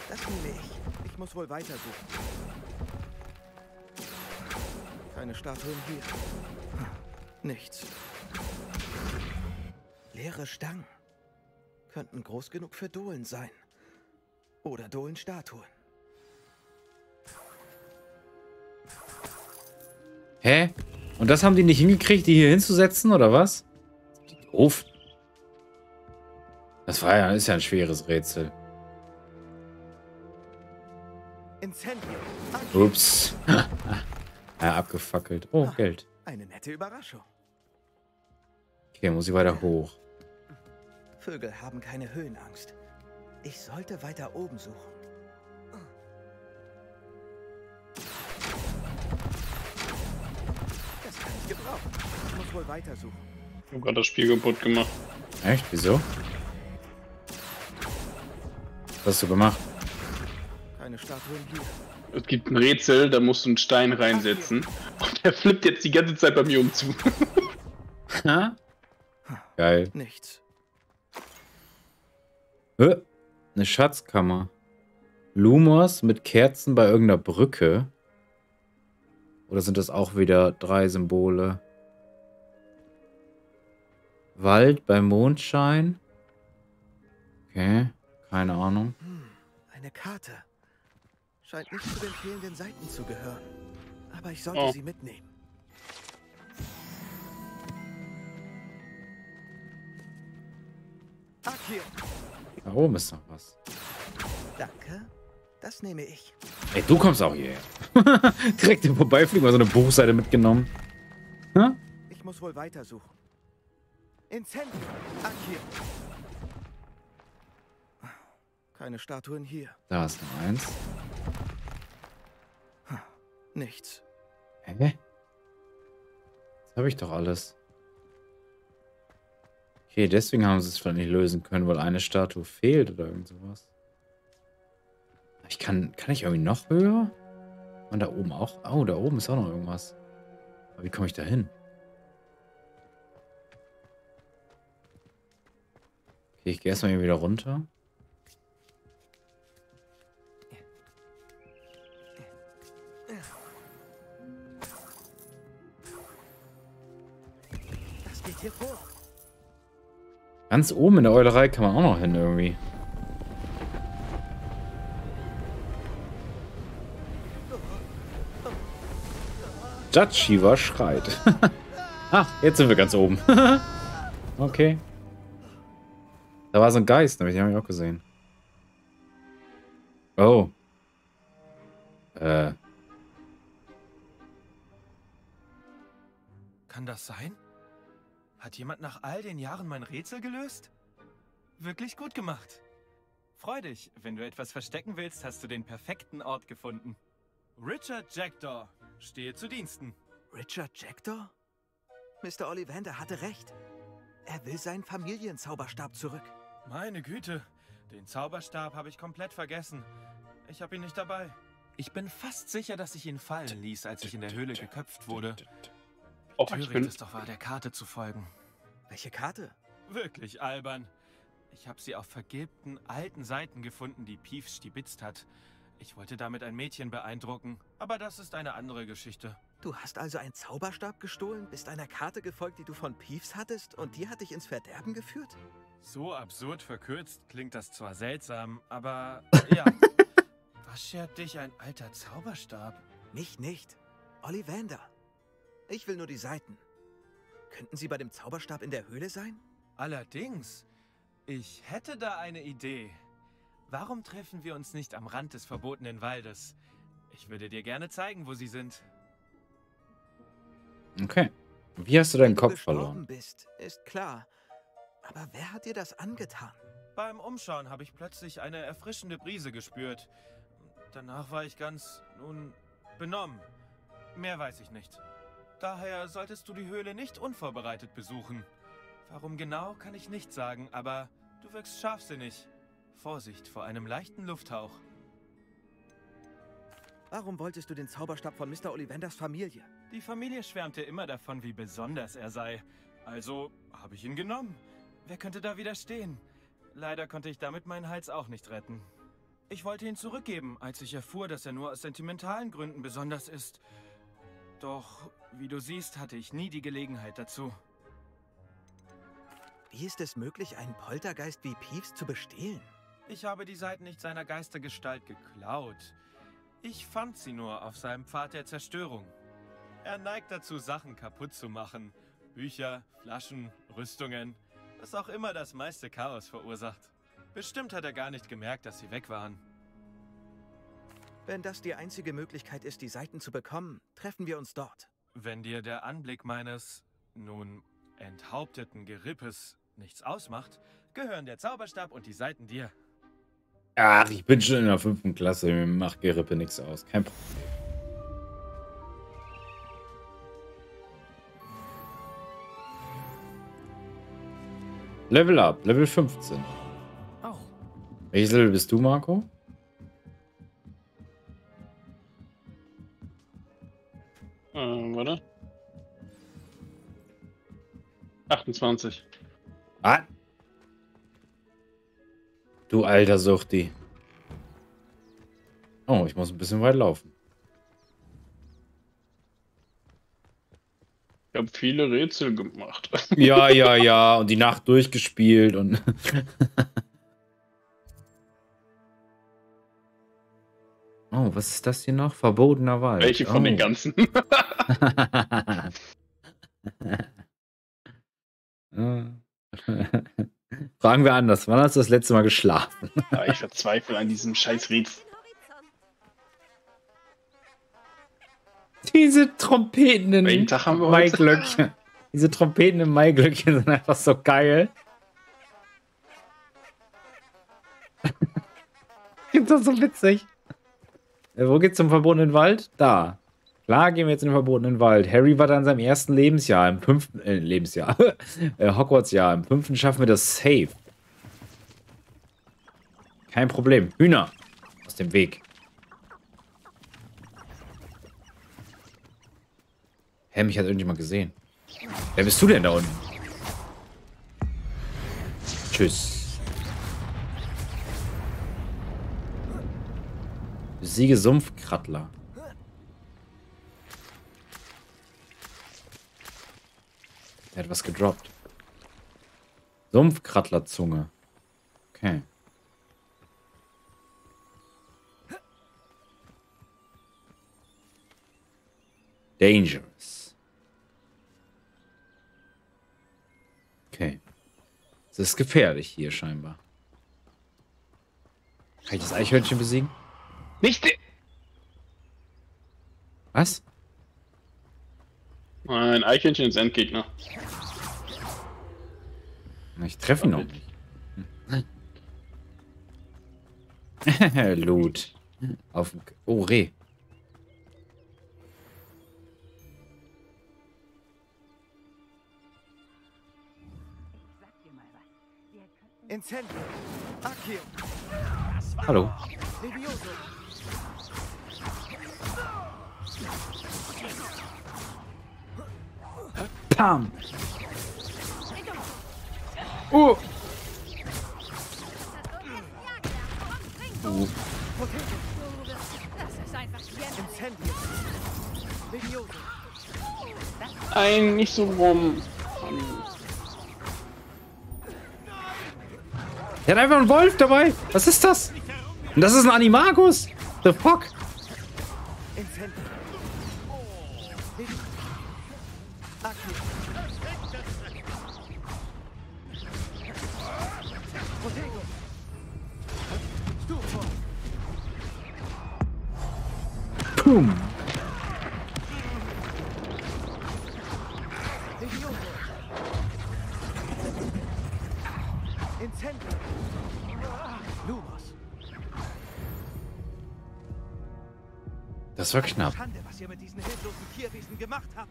Das nehme ich. Ich muss wohl weitersuchen. Keine Statuen hier. Nichts. Leere Stangen. Könnten groß genug für Dohlen sein. Oder Dohlenstatuen. Hä? Und das haben die nicht hingekriegt, die hier hinzusetzen, oder was? Doof. Das war ja, ist ja ein schweres Rätsel. Ups. [laughs] ja, abgefackelt. Oh, ah, Geld. Eine nette Überraschung. Okay, muss ich weiter hoch. Vögel haben keine Höhenangst. Ich sollte weiter oben suchen. Muss wohl weitersuchen. Ich habe gerade das Spiel kaputt gemacht. Echt? Wieso? Was hast du gemacht? Keine Statuen hier. Es gibt ein Rätsel, da musst du einen Stein reinsetzen. Und der flippt jetzt die ganze Zeit bei mir um zu. Geil. Nichts. Äh, eine Schatzkammer. Lumos mit Kerzen bei irgendeiner Brücke. Oder sind das auch wieder drei Symbole? Wald bei Mondschein. Okay, keine Ahnung. Hm, eine Karte. Scheint nicht zu den fehlenden Seiten zu gehören. Aber ich sollte oh. sie mitnehmen. Akio. Da oben ist noch was. Danke. Das nehme ich. Ey, du kommst auch hierher. [laughs] Direkt im Vorbeifliegen mal so eine Buchseite mitgenommen. Hm? Ich muss wohl weitersuchen. Incendio. Akio. Keine Statuen hier. Da ist noch eins. Nichts. Hä? Das habe ich doch alles. Okay, deswegen haben sie es vielleicht nicht lösen können, weil eine Statue fehlt oder irgend sowas. Ich kann, kann ich irgendwie noch höher? Und da oben auch? Oh, da oben ist auch noch irgendwas. Aber wie komme ich da hin? Okay, ich gehe erstmal hier wieder runter. Das geht hier vor. Ganz oben in der Eulerei kann man auch noch hin irgendwie. Judge Shiva schreit. [laughs] Ach, jetzt sind wir ganz oben. [laughs] okay. Da war so ein Geist, nämlich, den habe ich auch gesehen. Oh. Äh. Kann das sein? Hat jemand nach all den Jahren mein Rätsel gelöst? Wirklich gut gemacht. Freu dich, wenn du etwas verstecken willst, hast du den perfekten Ort gefunden. Richard Jackdaw, Stehe zu Diensten. Richard Jackdaw? Mr. Ollivander hatte recht. Er will seinen Familienzauberstab zurück. Meine Güte, den Zauberstab habe ich komplett vergessen. Ich habe ihn nicht dabei. Ich bin fast sicher, dass ich ihn fallen ließ, als ich in der Höhle geköpft wurde. Oh, ich bin... es doch war, der Karte zu folgen. Welche Karte? Wirklich albern. Ich habe sie auf vergilbten, alten Seiten gefunden, die Pief stibitzt hat. Ich wollte damit ein Mädchen beeindrucken, aber das ist eine andere Geschichte. Du hast also einen Zauberstab gestohlen, bist einer Karte gefolgt, die du von Peeves hattest und die hat dich ins Verderben geführt? So absurd verkürzt klingt das zwar seltsam, aber [laughs] ja. Was schert dich ein alter Zauberstab? Nicht, nicht. Ollivander. Ich will nur die Seiten. Könnten Sie bei dem Zauberstab in der Höhle sein? Allerdings. Ich hätte da eine Idee. Warum treffen wir uns nicht am Rand des verbotenen Waldes? Ich würde dir gerne zeigen, wo sie sind. Okay. Wie hast du deinen Kopf gestorben verloren? bist, ist klar. Aber wer hat dir das angetan? Beim Umschauen habe ich plötzlich eine erfrischende Brise gespürt. Danach war ich ganz, nun, benommen. Mehr weiß ich nicht. Daher solltest du die Höhle nicht unvorbereitet besuchen. Warum genau, kann ich nicht sagen, aber du wirkst scharfsinnig. Vorsicht vor einem leichten Lufthauch. Warum wolltest du den Zauberstab von Mr. Ollivanders Familie? Die Familie schwärmte immer davon, wie besonders er sei. Also habe ich ihn genommen. Wer könnte da widerstehen? Leider konnte ich damit meinen Hals auch nicht retten. Ich wollte ihn zurückgeben, als ich erfuhr, dass er nur aus sentimentalen Gründen besonders ist. Doch, wie du siehst, hatte ich nie die Gelegenheit dazu. Wie ist es möglich, einen Poltergeist wie Peeves zu bestehlen? Ich habe die Seiten nicht seiner Geistergestalt geklaut. Ich fand sie nur auf seinem Pfad der Zerstörung. Er neigt dazu, Sachen kaputt zu machen. Bücher, Flaschen, Rüstungen. Was auch immer das meiste Chaos verursacht. Bestimmt hat er gar nicht gemerkt, dass sie weg waren. Wenn das die einzige Möglichkeit ist, die Seiten zu bekommen, treffen wir uns dort. Wenn dir der Anblick meines, nun, enthaupteten Gerippes nichts ausmacht, gehören der Zauberstab und die Seiten dir. Ach, ich bin schon in der fünften Klasse. Mir macht Gerippe nichts aus. Kein Problem. Level up, Level 15. Oh. Welches Level bist du, Marco? Ähm, warte. 28. Ah. Du alter Suchti. Oh, ich muss ein bisschen weit laufen. Ich habe viele Rätsel gemacht. [laughs] Ja, ja, ja. Und die Nacht durchgespielt und. [laughs] oh, was ist das hier noch? Verbotener Wald. Welche von oh. den ganzen? [laughs] Fragen wir anders. Wann hast du das letzte Mal geschlafen? ja, ich verzweifle an diesem scheiß Rätsel. Diese trompetenden Welchen Tag haben wir heute? Maiglöckchen. Diese trompetenden Maiglöckchen sind einfach so geil. [laughs] Ist das so witzig? Äh, Wo geht's zum verbotenen Wald? Da. Klar gehen wir jetzt in den verbotenen Wald. Harry war da in seinem ersten Lebensjahr, im fünften äh, Lebensjahr, [laughs] äh, Hogwarts-Jahr. Im fünften schaffen wir das safe. Kein Problem. Hühner. Aus dem Weg. Hä, mich hat irgendjemand gesehen. Wer bist du denn da unten? Tschüss. Besiege Sumpfkrattler. Er hat was gedroppt. Sumpfkrattlerzunge. Okay. Dangerous. Okay. Es ist gefährlich hier scheinbar. Kann ich das Eichhörnchen besiegen? Nicht. die- Was? Ein Eichhörnchen ist Endgegner. Ich treffe ihn noch nicht. [laughs] Loot. Auf dem... Oh, Reh. Incendio. Accio. Hallo. Levioso. Pam. Oh. Oh. Das ist einfach Incendio. Levioso. Ein, nicht so rum. Der hat einfach einen Wolf dabei. Was ist das? Und das ist ein Animagus. The fuck? Boom. Das war knapp. Schande, was ihr mit diesen hilflosen Tierwesen gemacht habt.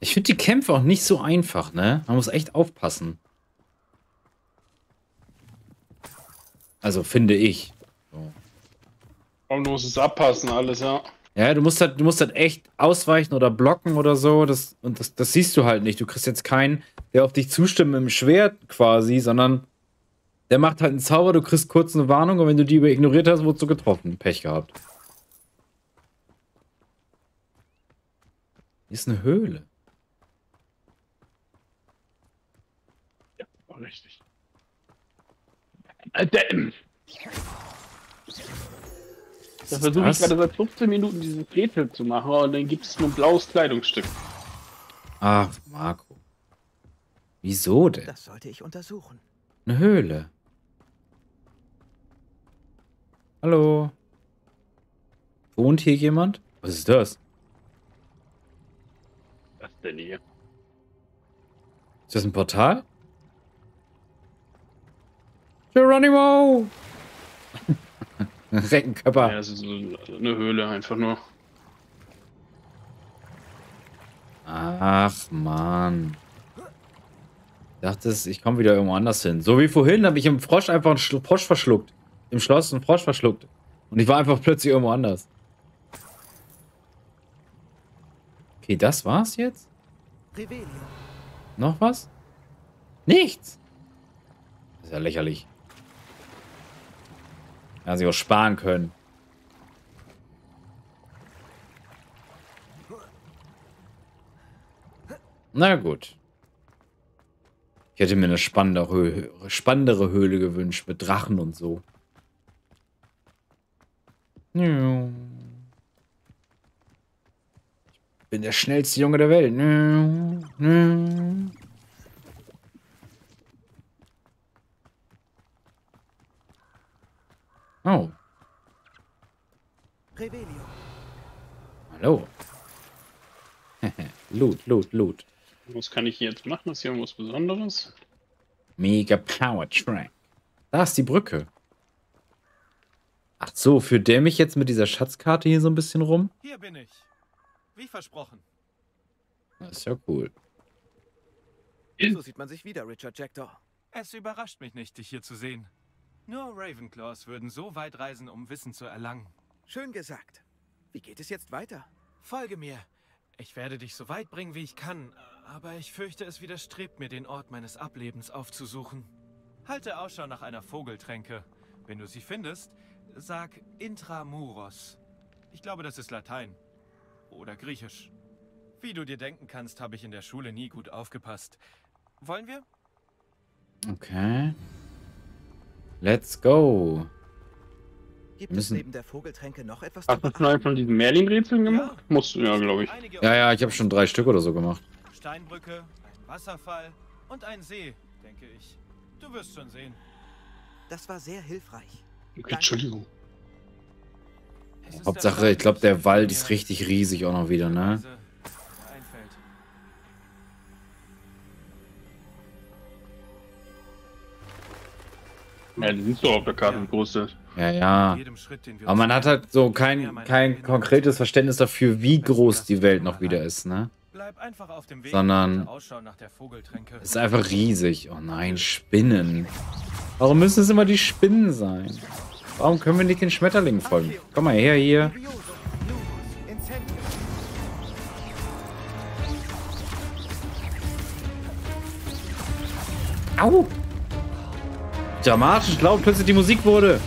Ich finde die Kämpfe auch nicht so einfach, ne? Man muss echt aufpassen. Also finde ich. So. Und du musst es abpassen, alles, ja. Ja, du musst halt, du musst halt echt ausweichen oder blocken oder so. Das, und das, das siehst du halt nicht. Du kriegst jetzt keinen, der auf dich zustimmt mit dem Schwert quasi, sondern der macht halt einen Zauber, du kriegst kurz eine Warnung und wenn du die ignoriert hast, wurdest du getroffen. Pech gehabt. Hier ist eine Höhle. Ja, war richtig. Alter, ähm. Da versuche ich gerade seit 15 Minuten diesen Rätsel zu machen und dann gibt es nur ein blaues Kleidungsstück. Ach, Marco. Wieso denn? Das sollte ich untersuchen. Eine Höhle. Hallo. Wohnt hier jemand? Was ist das? Was denn hier? Ist das ein Portal? Geronimo! [laughs] Reckenkörper. Ja, es ist so eine Höhle einfach nur. Ach, Mann. Ich dachte, ich komme wieder irgendwo anders hin. So wie vorhin habe ich im Frosch einfach einen Frosch verschluckt. Im Schloss einen Frosch verschluckt. Und ich war einfach plötzlich irgendwo anders. Okay, das war's jetzt? Noch was? Nichts. Das ist ja lächerlich. Ja, sie auch sparen können. Na gut. Ich hätte mir eine spannendere, Höhle, spannendere Höhle gewünscht mit Drachen und so. Ich bin der schnellste Junge der Welt. Oh. Hallo. [laughs] loot, loot, loot. Was kann ich jetzt machen? Ist hier irgendwas Besonderes? Mega Power Track. Da ist die Brücke. Ach so, führt der mich jetzt mit dieser Schatzkarte hier so ein bisschen rum? Hier bin ich. Wie versprochen. Das ist ja cool. So sieht man sich wieder, Richard Jackdaw. Es überrascht mich nicht, dich hier zu sehen. Nur Ravenclaws würden so weit reisen, um Wissen zu erlangen. Schön gesagt. Wie geht es jetzt weiter? Folge mir. Ich werde dich so weit bringen, wie ich kann, aber ich fürchte, es widerstrebt mir, den Ort meines Ablebens aufzusuchen. Halte Ausschau nach einer Vogeltränke. Wenn du sie findest, sag Intramuros. Ich glaube, das ist Latein. Oder Griechisch. Wie du dir denken kannst, habe ich in der Schule nie gut aufgepasst. Wollen wir? Okay. Let's go. Gibt es neben der Vogeltränke noch etwas Hast du schon einen von diesen Merlin-Rätseln gemacht? Ja. Musst du ja, glaube ich. Ja, ja, ich habe schon drei Stück oder so gemacht. Steinbrücke, ein Wasserfall und ein See, denke ich. Du wirst schon sehen. Das war sehr hilfreich. Okay, Entschuldigung. Hauptsache, ich glaube, der Wald ist richtig riesig auch noch wieder, ne? Ja, die siehst du auf der Karte, wie groß das. Ja, ja. Aber man hat halt so kein, kein konkretes Verständnis dafür, wie groß die Welt noch wieder ist, ne? Sondern es ist einfach riesig. Oh nein, Spinnen. Warum müssen es immer die Spinnen sein? Warum können wir nicht den Schmetterlingen folgen? Komm mal her hier. Au! Dramatisch laut plötzlich die Musik wurde.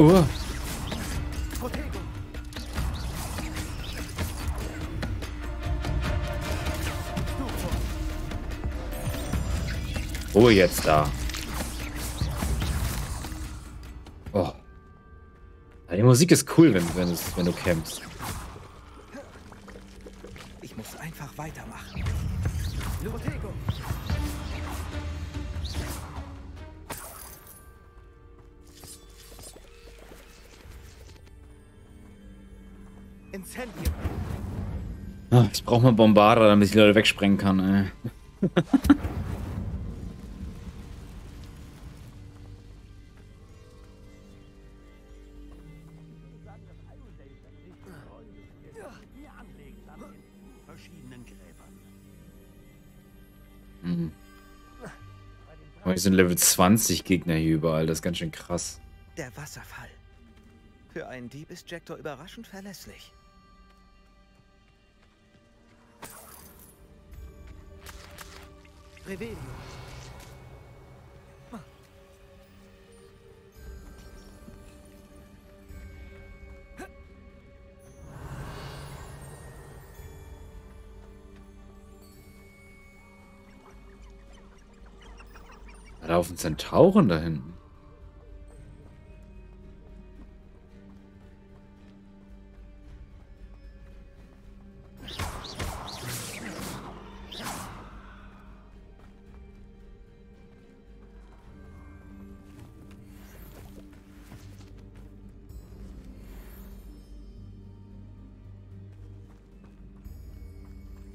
Oh. Ruhe jetzt da. Oh. Die Musik ist cool, wenn, wenn, es, wenn du kämpfst. Ich brauche mal Bombarder, damit ich die Leute wegsprengen kann, ey. Hm. Oh, hier sind Level 20 Gegner hier überall, das ist ganz schön krass. Der Wasserfall. Für einen Dieb ist Jektor überraschend verlässlich. Revelio. Laufen Zentauren da hinten.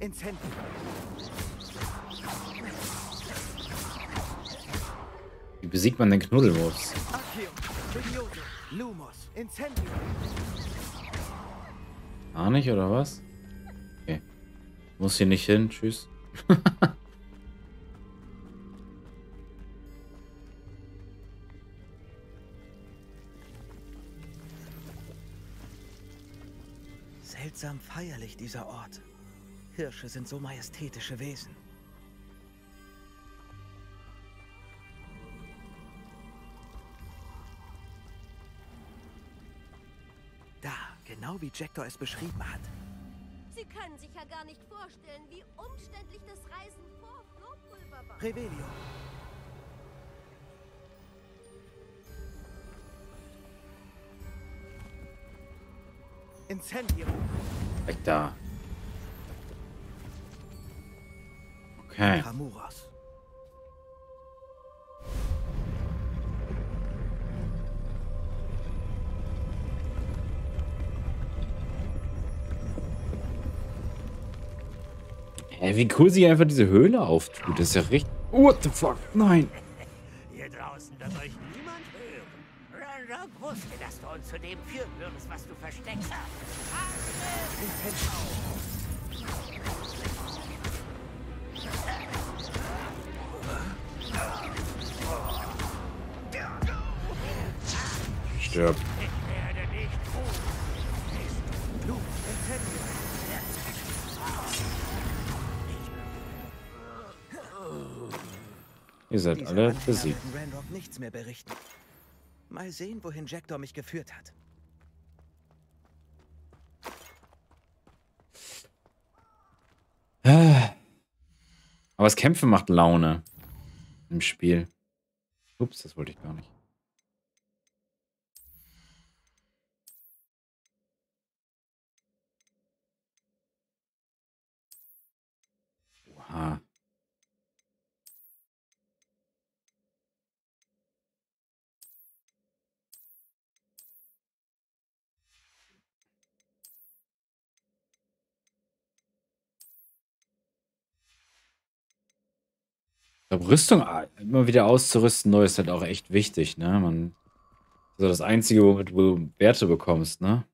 Incendio. Wie besiegt man den. Incendio. Gar nicht, oder was? Okay. Muss hier nicht hin. Tschüss. [laughs] Seltsam feierlich dieser Ort. Hirsche sind so majestätische Wesen. Da, genau wie Jektor es beschrieben hat. Sie können sich ja gar nicht vorstellen, wie umständlich das Reisen vor Flohpulver war. Revelio. Incendio. Weg da. Okay. Kamuras. Hä, wie cool sie einfach diese Höhle auftut. Das ist ja richtig. What the fuck? Nein. Hier draußen wird euch niemand hören. Randog wusste, dass du uns zu dem führen würdest, was du versteckt hast. Stirb. Ihr seid alle besiegt. nichts mehr berichten. Mal sehen, wohin Jektor mich geführt hat. Aber das Kämpfen macht Laune im Spiel. Ups, das wollte ich gar nicht. Oha. Glaube, Rüstung ah, immer wieder auszurüsten neu ist halt auch echt wichtig, ne? Man, also das Einzige, womit du Werte bekommst, ne?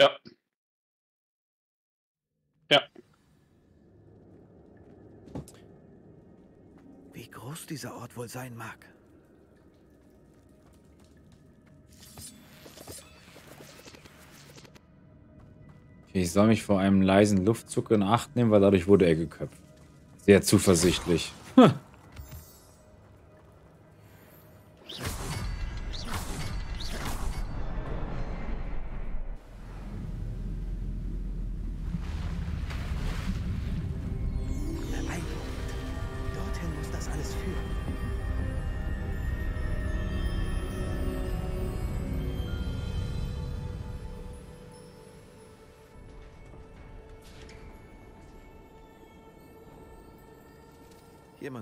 Ja. Ja. Wie groß dieser Ort wohl sein mag. Okay, ich soll mich vor einem leisen Luftzug in Acht nehmen, weil dadurch wurde er geköpft. Sehr zuversichtlich. Hm.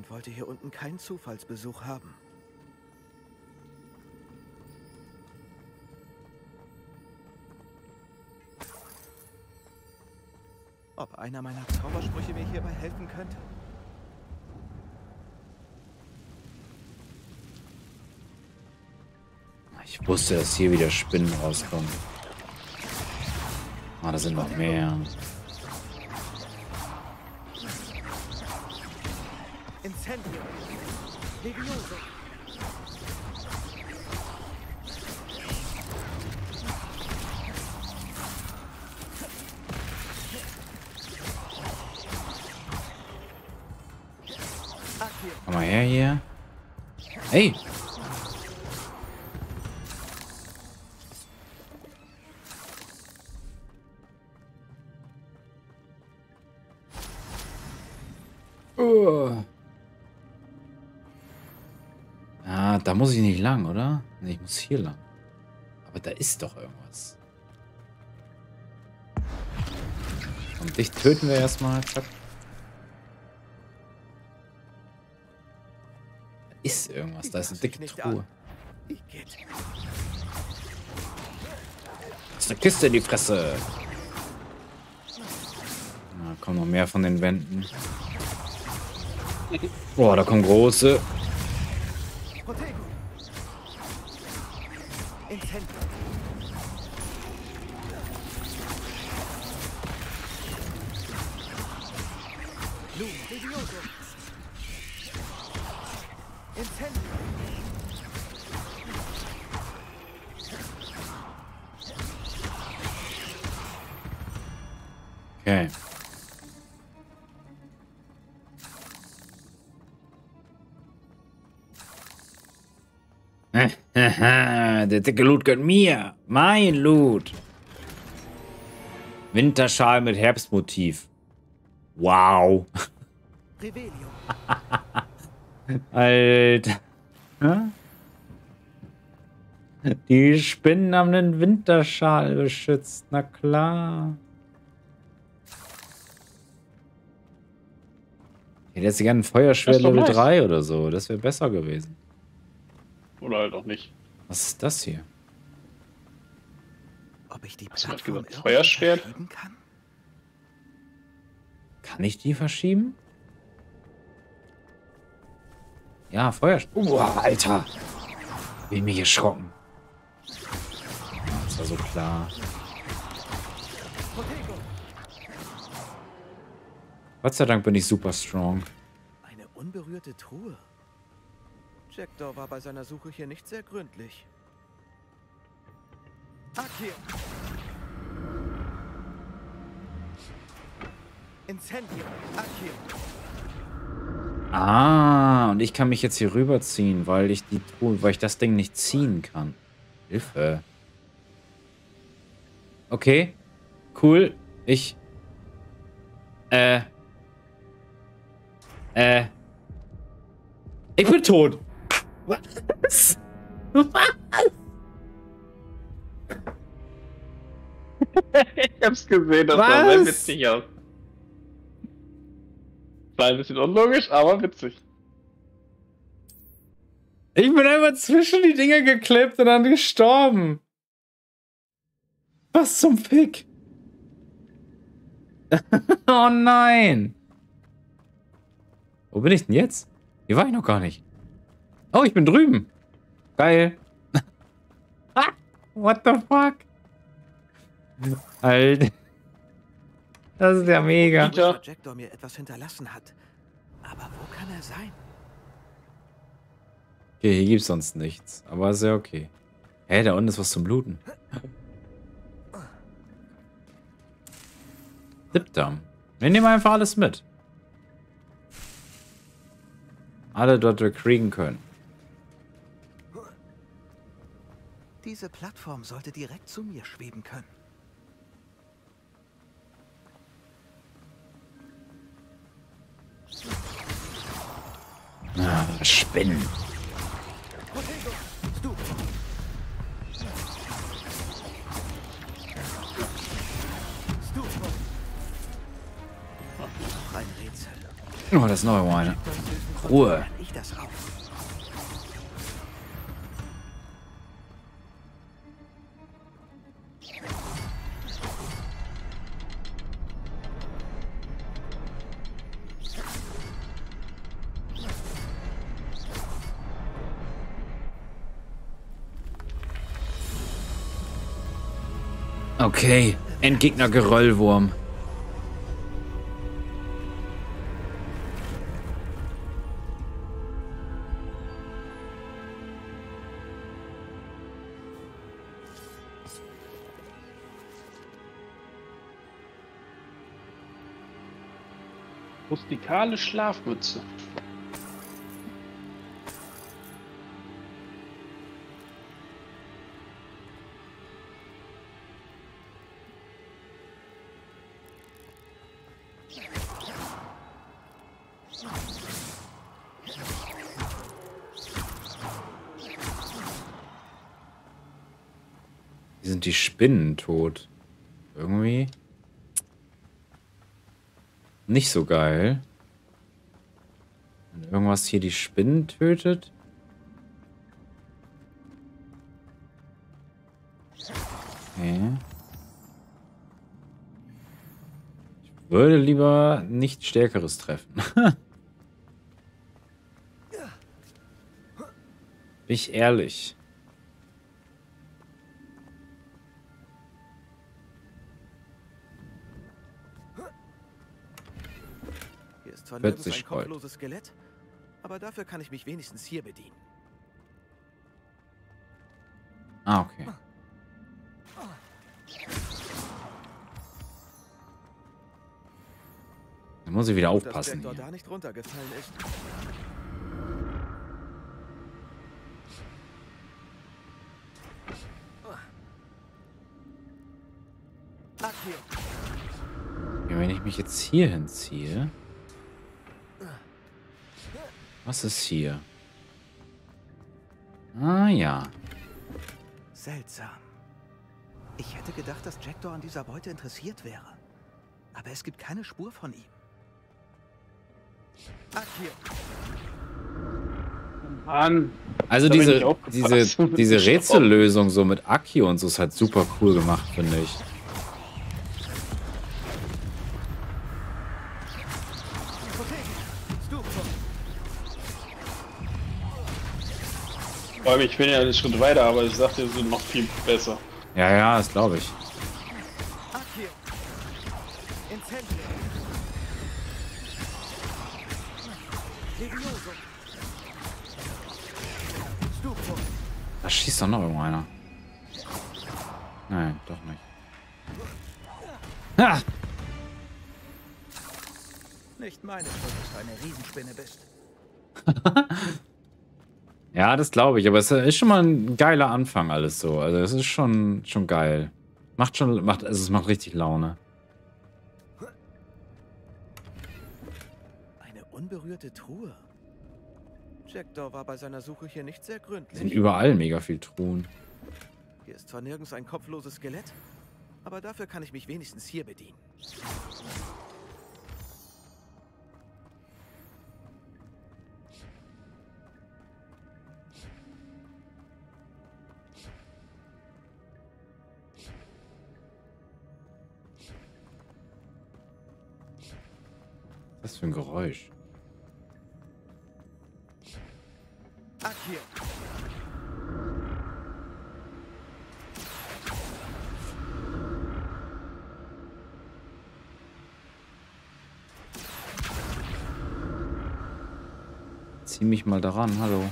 Jemand wollte hier unten keinen Zufallsbesuch haben. Ob einer meiner Zaubersprüche mir hierbei helfen könnte? Ich wusste, dass hier wieder Spinnen rauskommen. Ah, da sind noch mehr. Incendio. Levioso. Komm mal her hier. Hey! Oh. Da muss ich nicht lang, oder? Nee, ich muss hier lang. Aber da ist doch irgendwas. Und dich töten wir erstmal. Zack. Da ist irgendwas. Da ist eine dicke Truhe. Das ist eine Kiste in die Fresse. Da kommen noch mehr von den Wänden. Boah, da kommen große. Incendio. Lum. Levioso. Incendio. Okay. [laughs] Der dicke Loot gehört mir. Mein Loot. Winterschal mit Herbstmotiv. Wow. [laughs] Alter. Die Spinnen haben den Winterschal beschützt. Na klar. Ich hätte jetzt gerne ein Feuerschwert Level nice. 3 oder so. Das wäre besser gewesen. Oder halt auch nicht. Was ist das hier? Ob ich die Hast du gesagt, Feuerschwert? verschieben kann? Kann ich die verschieben? Ja, Feuerschwert. Uah, Alter. Bin mich erschrocken. Das war so klar. Gott sei Dank bin ich super strong. Eine unberührte Truhe. Jackdaw war bei seiner Suche hier nicht sehr gründlich. Akir. Incendio. Akir. Ah, und ich kann mich jetzt hier rüberziehen, weil ich die Truhe, weil ich das Ding nicht ziehen kann. Hilfe. Okay. Cool. Ich. Äh. Äh. Ich bin tot. Was? Was? [laughs] ich hab's gesehen, das sah sehr Was? witzig aus. War ein bisschen unlogisch, aber witzig. Ich bin einfach zwischen die Dinger geklebt und dann gestorben. Was zum Fick? [laughs] oh nein. Wo bin ich denn jetzt? Hier war ich noch gar nicht. Oh, ich bin drüben. Geil. [laughs] ah, what the fuck? Alter. Das ist ja mega. Peter. Projector mir etwas hinterlassen hat. Aber wo kann er sein? Okay, hier gibt's sonst nichts. Aber ist ja okay. Hä, hey, da unten ist was zum Bluten. Siebter. Wir nehmen einfach alles mit. Alle dort wir kriegen können. Diese Plattform sollte direkt zu mir schweben können. Ah, Spinnen. Oh, das ist noch eine. Ruhe. Okay, Endgegner Geröllwurm. Rustikale Schlafmütze. Sind die Spinnen tot? Irgendwie nicht so geil. Wenn irgendwas hier die Spinnen tötet. Okay. Ich würde lieber nicht Stärkeres treffen. [laughs] Bin ich ehrlich. Zwar nirgends ein kopfloses Skelett, aber dafür kann ich mich wenigstens hier bedienen. Ah, okay. Da muss ich wieder aufpassen. Dass da nicht runtergefallen ist. Wenn ich mich jetzt hier hinziehe. Was ist hier? Ah ja. Seltsam. Ich hätte gedacht, dass Jackdaw an dieser Beute interessiert wäre. Aber es gibt keine Spur von ihm. Akio. Mann. Also diese, diese, diese [laughs] Rätsellösung so mit Akio und so ist halt super cool gemacht, finde ich. Vor allem, ich bin ja einen Schritt weiter, aber ich sagte, sie sind noch viel besser. Ja, ja, das glaube ich. Da schießt doch noch irgendwo einer. Nein, doch nicht. Ha! Nicht meine Schuld, dass du eine Riesenspinne bist. [laughs] Ja, das glaube ich, aber es ist schon mal ein geiler Anfang alles so. Also es ist schon, schon geil. Macht schon, macht, also es macht richtig Laune. Eine unberührte Truhe. Jackdaw war bei seiner Suche hier nicht sehr gründlich. Sind überall mega viel Truhen. Hier ist zwar nirgends ein kopfloses Skelett, aber dafür kann ich mich wenigstens hier bedienen. für ein Geräusch? Ach, hier. Zieh mich mal daran, hallo.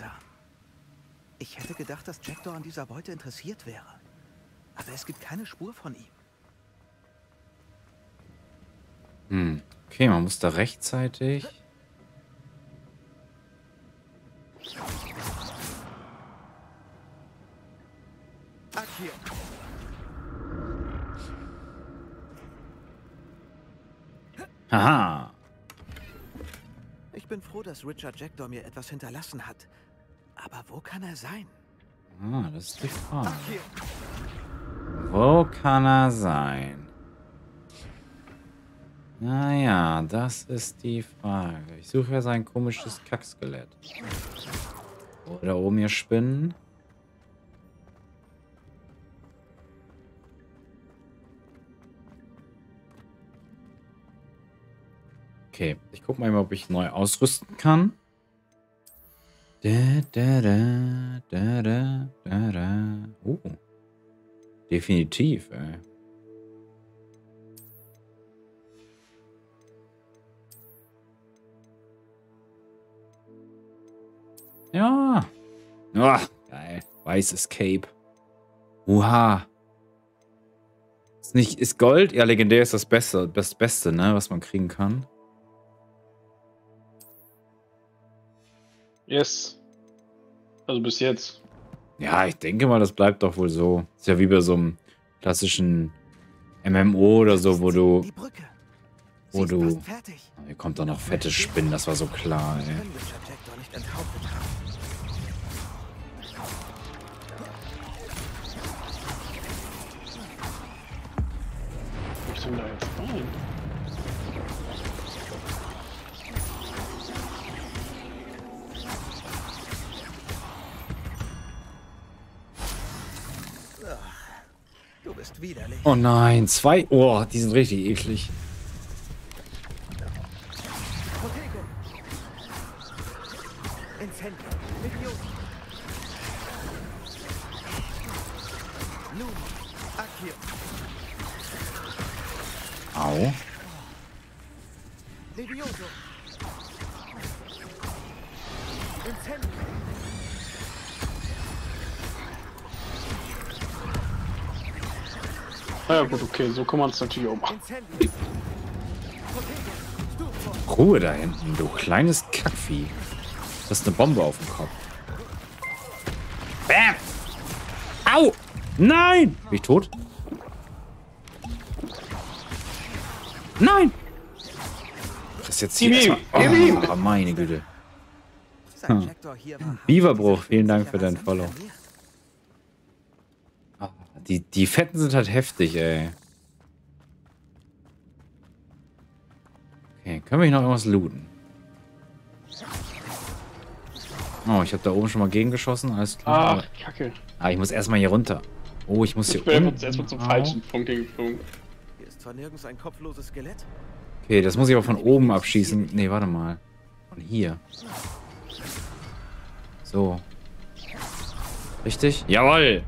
Seltsam. Ich hätte gedacht, dass Jackdaw an dieser Beute interessiert wäre. Aber es gibt keine Spur von ihm. Hm. Okay, man muss da rechtzeitig. Accio. Haha. Ich bin froh, dass Richard Jackdaw mir etwas hinterlassen hat. Aber wo kann er sein? Ah, das ist die Frage. Wo kann er sein? Naja, das ist die Frage. Ich suche ja sein komisches Kackskelett. Oder oben hier Spinnen. Okay, ich guck mal, ob ich neu ausrüsten kann. Da, da, da, da, da, da, da. Oh. Definitiv, ey. Ja. Ah, geil. Weißes Cape. Uha. Ist nicht, ist Gold? Ja, legendär ist das Beste, das Beste, ne, was man kriegen kann. Yes. Also bis jetzt. Ja, ich denke mal, das bleibt doch wohl so. Ist ja wie bei so einem klassischen MMO oder so, wo du. Wo du. Hier kommt doch noch fette Spinnen, das war so klar, ey. Ist denn da jetzt rein? Bist widerlich. Oh nein, zwei. Oh, die sind richtig eklig. Au. Levioso. Incendio. Ja, gut, okay, so kann man es natürlich auch machen. Ruhe da hinten, du kleines Kackvieh. Das ist eine Bombe auf dem Kopf. Bam! Au! Nein! Bin ich tot? Nein! Das jetzt hier Gib ihm. Oh, meine Güte. Hm. Beaverbruch, vielen Dank für dein Follow. Die, die Fetten sind halt heftig, ey. Okay, können wir hier noch irgendwas looten? Oh, ich habe da oben schon mal gegengeschossen, alles klar. Ach, Kacke. Ah, ich muss erstmal hier runter. Oh, ich muss Ich hier bin unten. einfach erstmal zum falschen Punkt hingeflogen. Hier ist zwar nirgends ein kopfloses Skelett. Okay, das muss ich aber von oben abschießen. Nee, warte mal. Von hier. So. Richtig? Jawoll!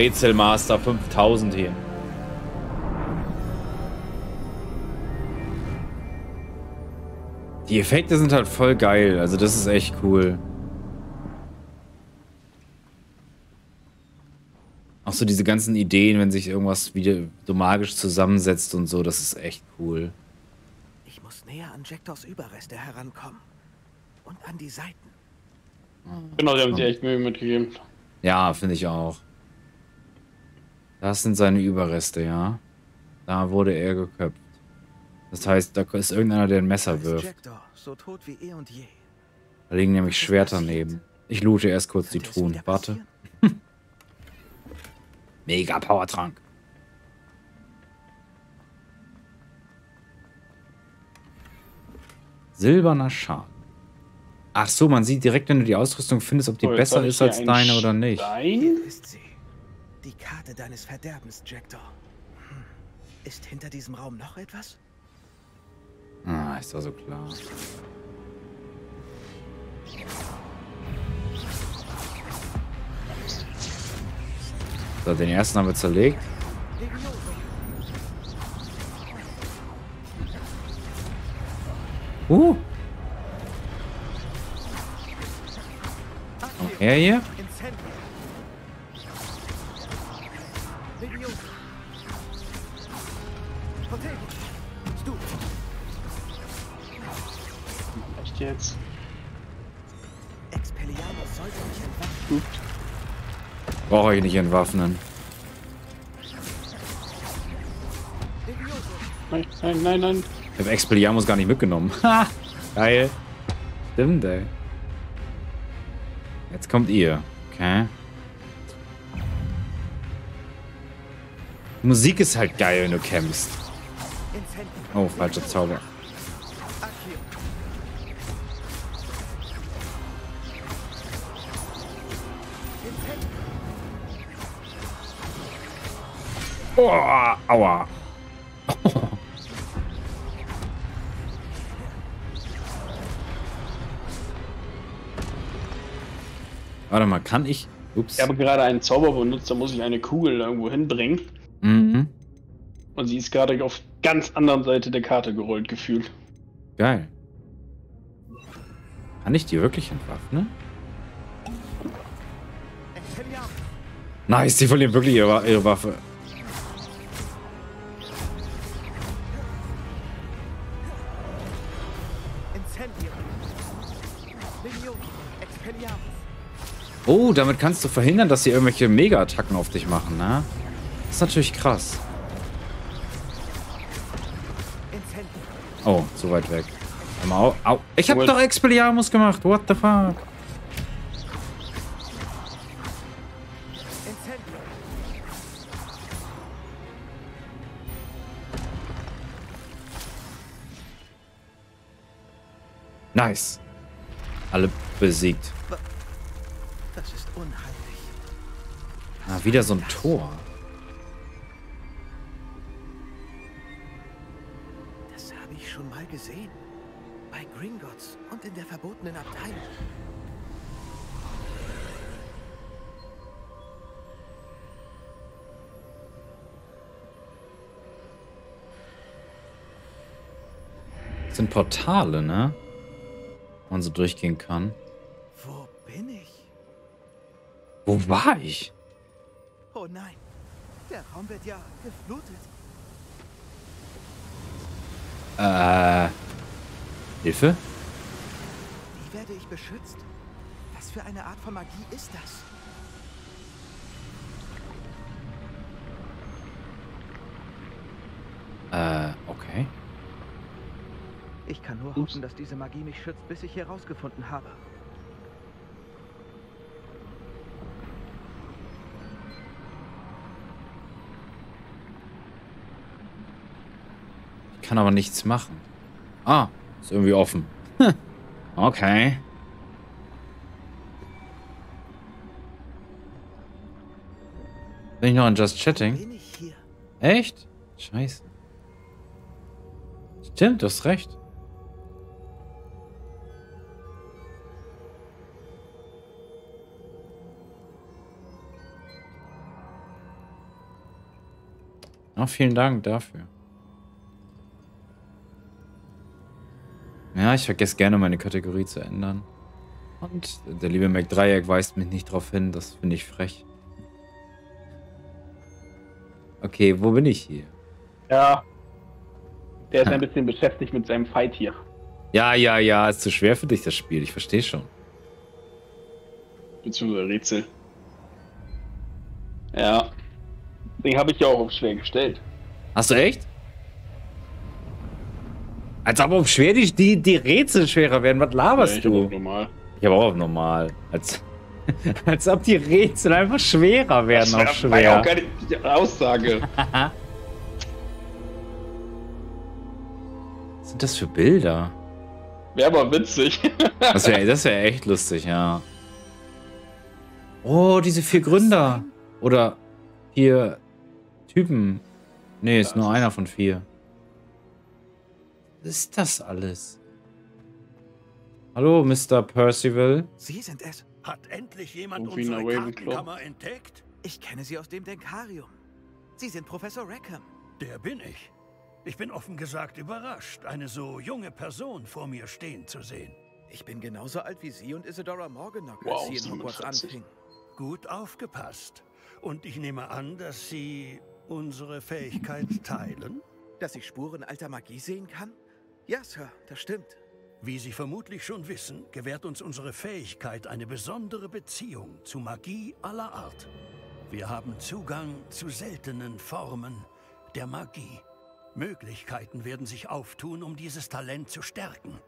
Rätselmaster 5000 hier. Die Effekte sind halt voll geil. Also das ist echt cool. Auch so diese ganzen Ideen, wenn sich irgendwas wieder so magisch zusammensetzt und so, das ist echt cool. Ich muss näher an Jackdaws Überreste herankommen. Und an die Seiten. Genau, die haben sich echt Mühe mitgegeben. Ja, finde ich auch. Das sind seine Überreste, ja. Da wurde er geköpft. Das heißt, da ist irgendeiner, der ein Messer wirft. Jackdaw, so tot wie eh und je. Da liegen nämlich Schwerter neben. Ich loote erst kurz die Truhen. Warte. [laughs] Mega Powertrank. Silberner Schal. Ach so, man sieht direkt, wenn du die Ausrüstung findest, ob die Oh, besser ist als deine oder nicht. Stein? Die Karte deines Verderbens, Jackdaw. Hm. Ist hinter diesem Raum noch etwas? Ah, ist doch so klar. So, den ersten haben wir zerlegt. Uh. Komm hier. Brauche ich nicht entwaffnen. Nein, nein, nein, nein. Ich habe Expelliarmus gar nicht mitgenommen. [laughs] Ha! Geil. Stimmt, ey. Jetzt kommt ihr. Okay. Die Musik ist halt geil, wenn du kämpfst. Oh, falscher Zauber. Oh, aua. [laughs] Warte mal, kann ich... Ups. Ich habe gerade einen Zauber benutzt, da muss ich eine Kugel irgendwo hinbringen. Mhm. Und sie ist gerade auf ganz anderen Seite der Karte gerollt gefühlt. Geil. Kann ich die wirklich entwaffnen? Nice, die verlieren wirklich ihre, ihre Waffe. Oh, damit kannst du verhindern, dass sie irgendwelche Mega-Attacken auf dich machen, ne? Das ist natürlich krass. Oh, zu weit weg. Au. au. Ich hab Cool. doch Expelliarmus gemacht. What the fuck? Nice. Alle besiegt. Das ist unheimlich. Ah, wieder so ein Tor. Das habe ich schon mal gesehen. Bei Gringotts und in der verbotenen Abteilung. Das sind Portale, ne? Wo man so durchgehen kann. Wo war ich? Oh nein. Der Raum wird ja geflutet. Äh. Hilfe? Wie werde ich beschützt? Was für eine Art von Magie ist das? Äh, okay. Ich kann nur hoffen, dass diese Magie mich schützt, bis ich herausgefunden habe. Kann aber nichts machen. Ah, ist irgendwie offen. Hm. Okay. Bin ich noch in Just Chatting? Echt? Scheiße. Stimmt, du hast recht. Ach, vielen Dank dafür. Ja, ich vergesse gerne meine Kategorie zu ändern. Und der liebe McDreieck weist mich nicht darauf hin, das finde ich frech. Okay, wo bin ich hier? Ja. Der ist ein bisschen beschäftigt mit seinem Fight hier. Ja, ja, ja, ist zu schwer für dich, das Spiel. Ich verstehe schon. Beziehungsweise Rätsel. Ja. Den habe ich ja auch auf schwer gestellt. Hast du echt? Als ob schwer die, die, die Rätsel schwerer werden. Was laberst Ja, ich du? hab auf normal. Ich habe auch auf normal. Als, [laughs] als ob die Rätsel einfach schwerer werden auf Das war ja schwer. auch keine Aussage. [laughs] Was sind das für Bilder? Wäre aber witzig. [laughs] Das wäre das wär echt lustig, ja. Oh, diese vier Gründer. Oder vier Typen. Nee, ist nur einer von vier. Was ist das alles? Hallo, Mr. Percival. Sie sind es. Hat endlich jemand in unsere Ravenclaw. Kartenkammer entdeckt? Ich kenne Sie aus dem Denkarium. Sie sind Professor Rackham. Der bin ich. Ich bin offen gesagt überrascht, eine so junge Person vor mir stehen zu sehen. Ich bin genauso alt wie Sie und Isadora Morganlock, Wow, als sie in Hogwarts 47. anfing. Gut aufgepasst. Und ich nehme an, dass Sie unsere Fähigkeit teilen? Dass ich Spuren alter Magie sehen kann? Ja, Sir, das stimmt. Wie Sie vermutlich schon wissen, gewährt uns unsere Fähigkeit eine besondere Beziehung zu Magie aller Art. Wir haben Zugang zu seltenen Formen der Magie. Möglichkeiten werden sich auftun, um dieses Talent zu stärken.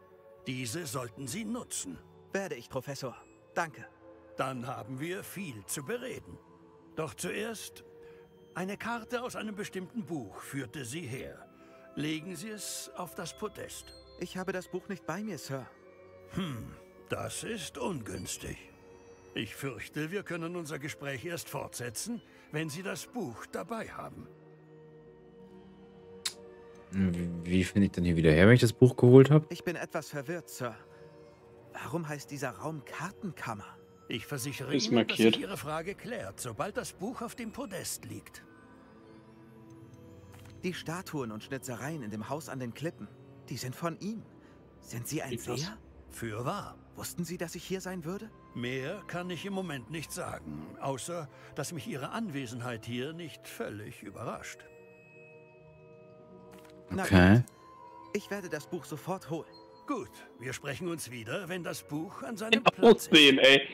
Diese sollten Sie nutzen. Werde ich, Professor. Danke. Dann haben wir viel zu bereden. Doch zuerst, eine Karte aus einem bestimmten Buch führte Sie her. Legen Sie es auf das Podest. Ich habe das Buch nicht bei mir, Sir. Hm, das ist ungünstig. Ich fürchte, wir können unser Gespräch erst fortsetzen, wenn Sie das Buch dabei haben. Wie, wie finde ich denn hier wieder her, wenn ich das Buch geholt habe? Ich bin etwas verwirrt, Sir. Warum heißt dieser Raum Kartenkammer? Ich versichere Ist Ihnen, markiert. dass sich Ihre Frage klärt, sobald das Buch auf dem Podest liegt. Die Statuen und Schnitzereien in dem Haus an den Klippen, die sind von ihm. Sind Sie ein. Seher? Für wahr. Wussten Sie, dass ich hier sein würde? Mehr kann ich im Moment nicht sagen, außer dass mich Ihre Anwesenheit hier nicht völlig überrascht. Na Okay. gut. Ich werde das Buch sofort holen. Gut, wir sprechen uns wieder, wenn das Buch an seinem Aussehen, ey.